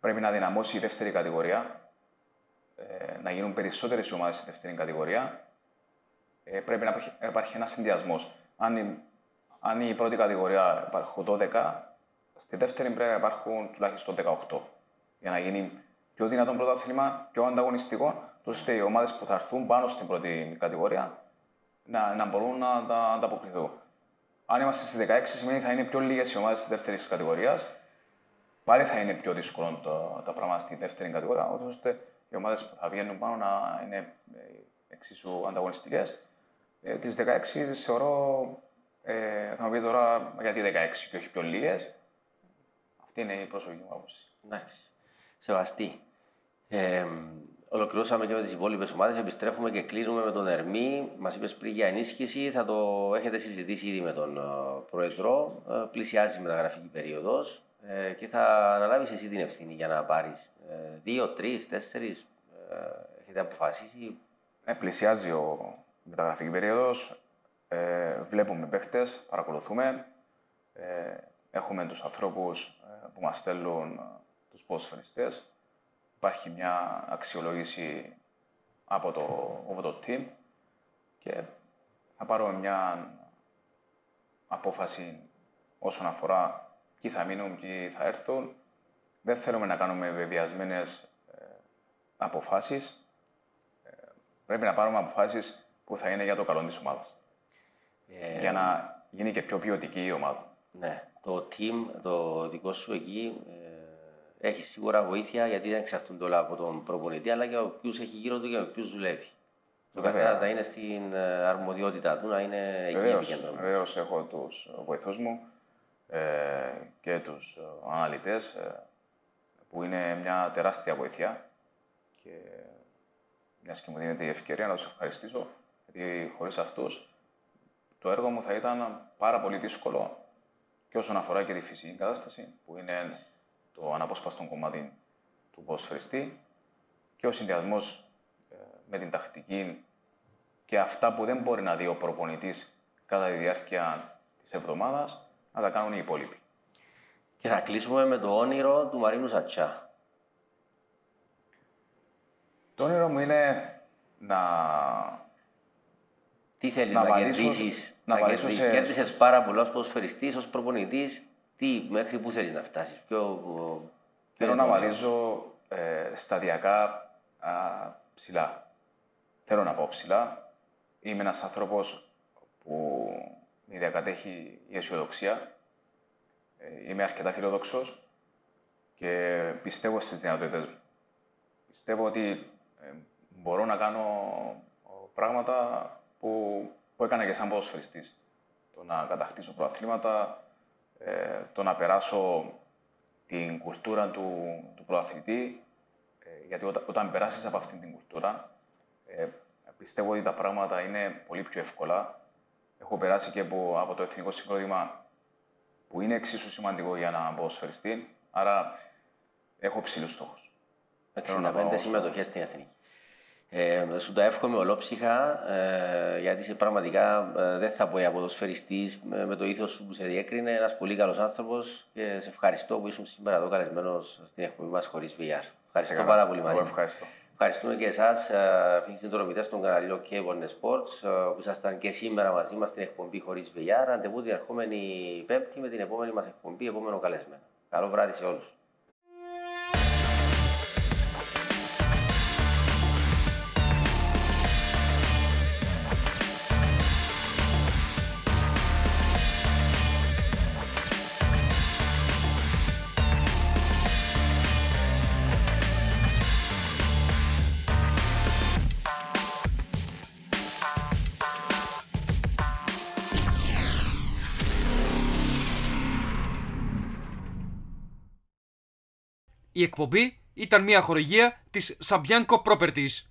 πρέπει να δυναμώσει η δεύτερη κατηγορία, ε, να γίνουν περισσότερες οι ομάδες στη δεύτερη κατηγορία. Ε, πρέπει να υπάρχει, υπάρχει ένας συνδυασμός. Αν, η- αν η πρώτη κατηγορία υπάρχουν 12, στη δεύτερη πρέπει να υπάρχουν τουλάχιστον 18. Για να γίνει πιο δυνατό πρωτάθλημα, πιο ανταγωνιστικό, ώστε οι ομάδες που θα έρθουν πάνω στην πρώτη κατηγορία να, να μπορούν να τα ανταποκριθούν. Αν είμαστε στις 16, σημαίνει ότι θα είναι πιο λίγες οι ομάδες της δεύτερης κατηγορίας. Πάλι θα είναι πιο δύσκολο τα, τα πράγματα στη δεύτερη κατηγορία, ώστε οι ομάδες που θα βγαίνουν πάνω να είναι ε, εξίσου ανταγωνιστικές. Ε, τις 16 τις θεωρώ, ε, θα μου πει τώρα γιατί 16 και όχι πιο λίγες. Αυτή είναι η προσωπική μου άποψη. Εντάξει. Σεβαστή. Ε, ολοκληρώσαμε και με τις υπόλοιπες ομάδες. Επιστρέφουμε και κλείνουμε με τον Ερμή. Μας είπες πριν για ενίσχυση. Θα το έχετε συζητήσει ήδη με τον ε, Πρόεδρο. Ε, πλησιάζει η μεταγραφική περίοδος ε, και θα αναλάβεις εσύ την ευθύνη για να πάρεις ε, δύο, τρεις, τέσσερις. έχετε αποφασίσει. Ε, πλησιάζει ο η μεταγραφική περίοδος. Ε, βλέπουμε παίχτες, παρακολουθούμε. Ε, έχουμε τους ανθρώπους που μας στέλνουν ε, τους ποδοσφαιριστές. Υπάρχει μια αξιολόγηση από το, από το team και θα πάρουμε μια απόφαση όσον αφορά ποιοι θα μείνουν, ποιοι θα έρθουν. Δεν θέλουμε να κάνουμε βεβαιασμένες ε, αποφάσεις. Ε, πρέπει να πάρουμε αποφάσεις που θα είναι για το καλό της ομάδας. Ε, Για να γίνει και πιο ποιοτική η ομάδα. Ναι, το team, το δικό σου εκεί, ε, έχει σίγουρα βοήθεια γιατί δεν εξαρτούνται όλα από τον προπονητή, αλλά και από ποιους έχει γύρω του και με ποιους δουλεύει. Ο Βέβαια. καθένας να είναι στην ε, αρμοδιότητά του, να είναι εκεί Βεβαίως, επικεντρωμένος. βεβαίως έχω τους βοηθούς μου ε, και τους ε, αναλυτές ε, που είναι μια τεράστια βοήθεια και μιας και μου δίνεται η ευκαιρία να τους ευχαριστήσω γιατί χωρίς αυτούς το έργο μου θα ήταν πάρα πολύ δύσκολο και όσον αφορά και τη φυσική κατάσταση που είναι το αναπόσπαστο κομμάτι του ποδοσφαιριστή και ο συνδυασμός ε, με την τακτική και αυτά που δεν μπορεί να δει ο προπονητής κατά τη διάρκεια της εβδομάδας να τα κάνουν οι υπόλοιποι. Και θα κλείσουμε με το όνειρο του Μαρίνου Σατσά. Το όνειρο μου είναι να Τι θέλεις Να να, βαδίσω- κερδίσεις, να να, βαδίσω κερδίσεις. σε- Κέρδισες πάρα πολλά ως ποδοσφαιριστής, ως προπονητής. Τι, μέχρι πού θέλεις να φτάσεις, ποιο, ποιο θέλω είναι να το όνειρο; βαδίζω ε, σταδιακά α, ψηλά. Θέλω να πάω ψηλά. Είμαι ένας άνθρωπος που με διακατέχει η αισιοδοξία. Ε, είμαι αρκετά φιλόδοξος και πιστεύω στις δυνατότητες μου. Πιστεύω ότι ε, μπορώ να κάνω ε, πράγματα που, που έκανα και σαν ποδοσφαιριστής. Το να κατακτήσω προαθλήματα, ε, το να περάσω την κουλτούρα του, του πρωταθλητή, ε, γιατί όταν, όταν περάσεις από αυτήν την κουλτούρα, ε, πιστεύω ότι τα πράγματα είναι πολύ πιο εύκολα. Έχω περάσει και από, από το εθνικό συγκρότημα που είναι εξίσου σημαντικό για ένα ποδοσφαιριστή, άρα έχω ψηλούς στόχους. Θέλω να 65 πάω συμμετοχές στην Εθνική. Ε, σου το εύχομαι ολόψυχα, ε, γιατί είσαι πραγματικά, ε, δεν θα πω για ποδοσφαιριστής, με, με το ήθος σου που σε διέκρινε, ένας πολύ καλός άνθρωπος και σε ευχαριστώ που ήσουν σήμερα εδώ καλεσμένος στην εκπομπή μας χωρίς VR. Ευχαριστώ Καλά. πάρα πολύ Εγώ Μαρία. ευχαριστώ. Ευχαριστούμε και εσάς, φίλοι συντρομητέ των καναλιών και One Sports, ε, που ήσασταν και σήμερα μαζί μας στην εκπομπή χωρίς VR. Ραντεβού την ερχόμενη Πέμπτη με την επόμενη μας εκπομπή, επόμενο καλεσμένο. Καλό βράδυ σε όλους. Η εκπομπή ήταν μια χορηγία της Σαμπιάνκο Properties.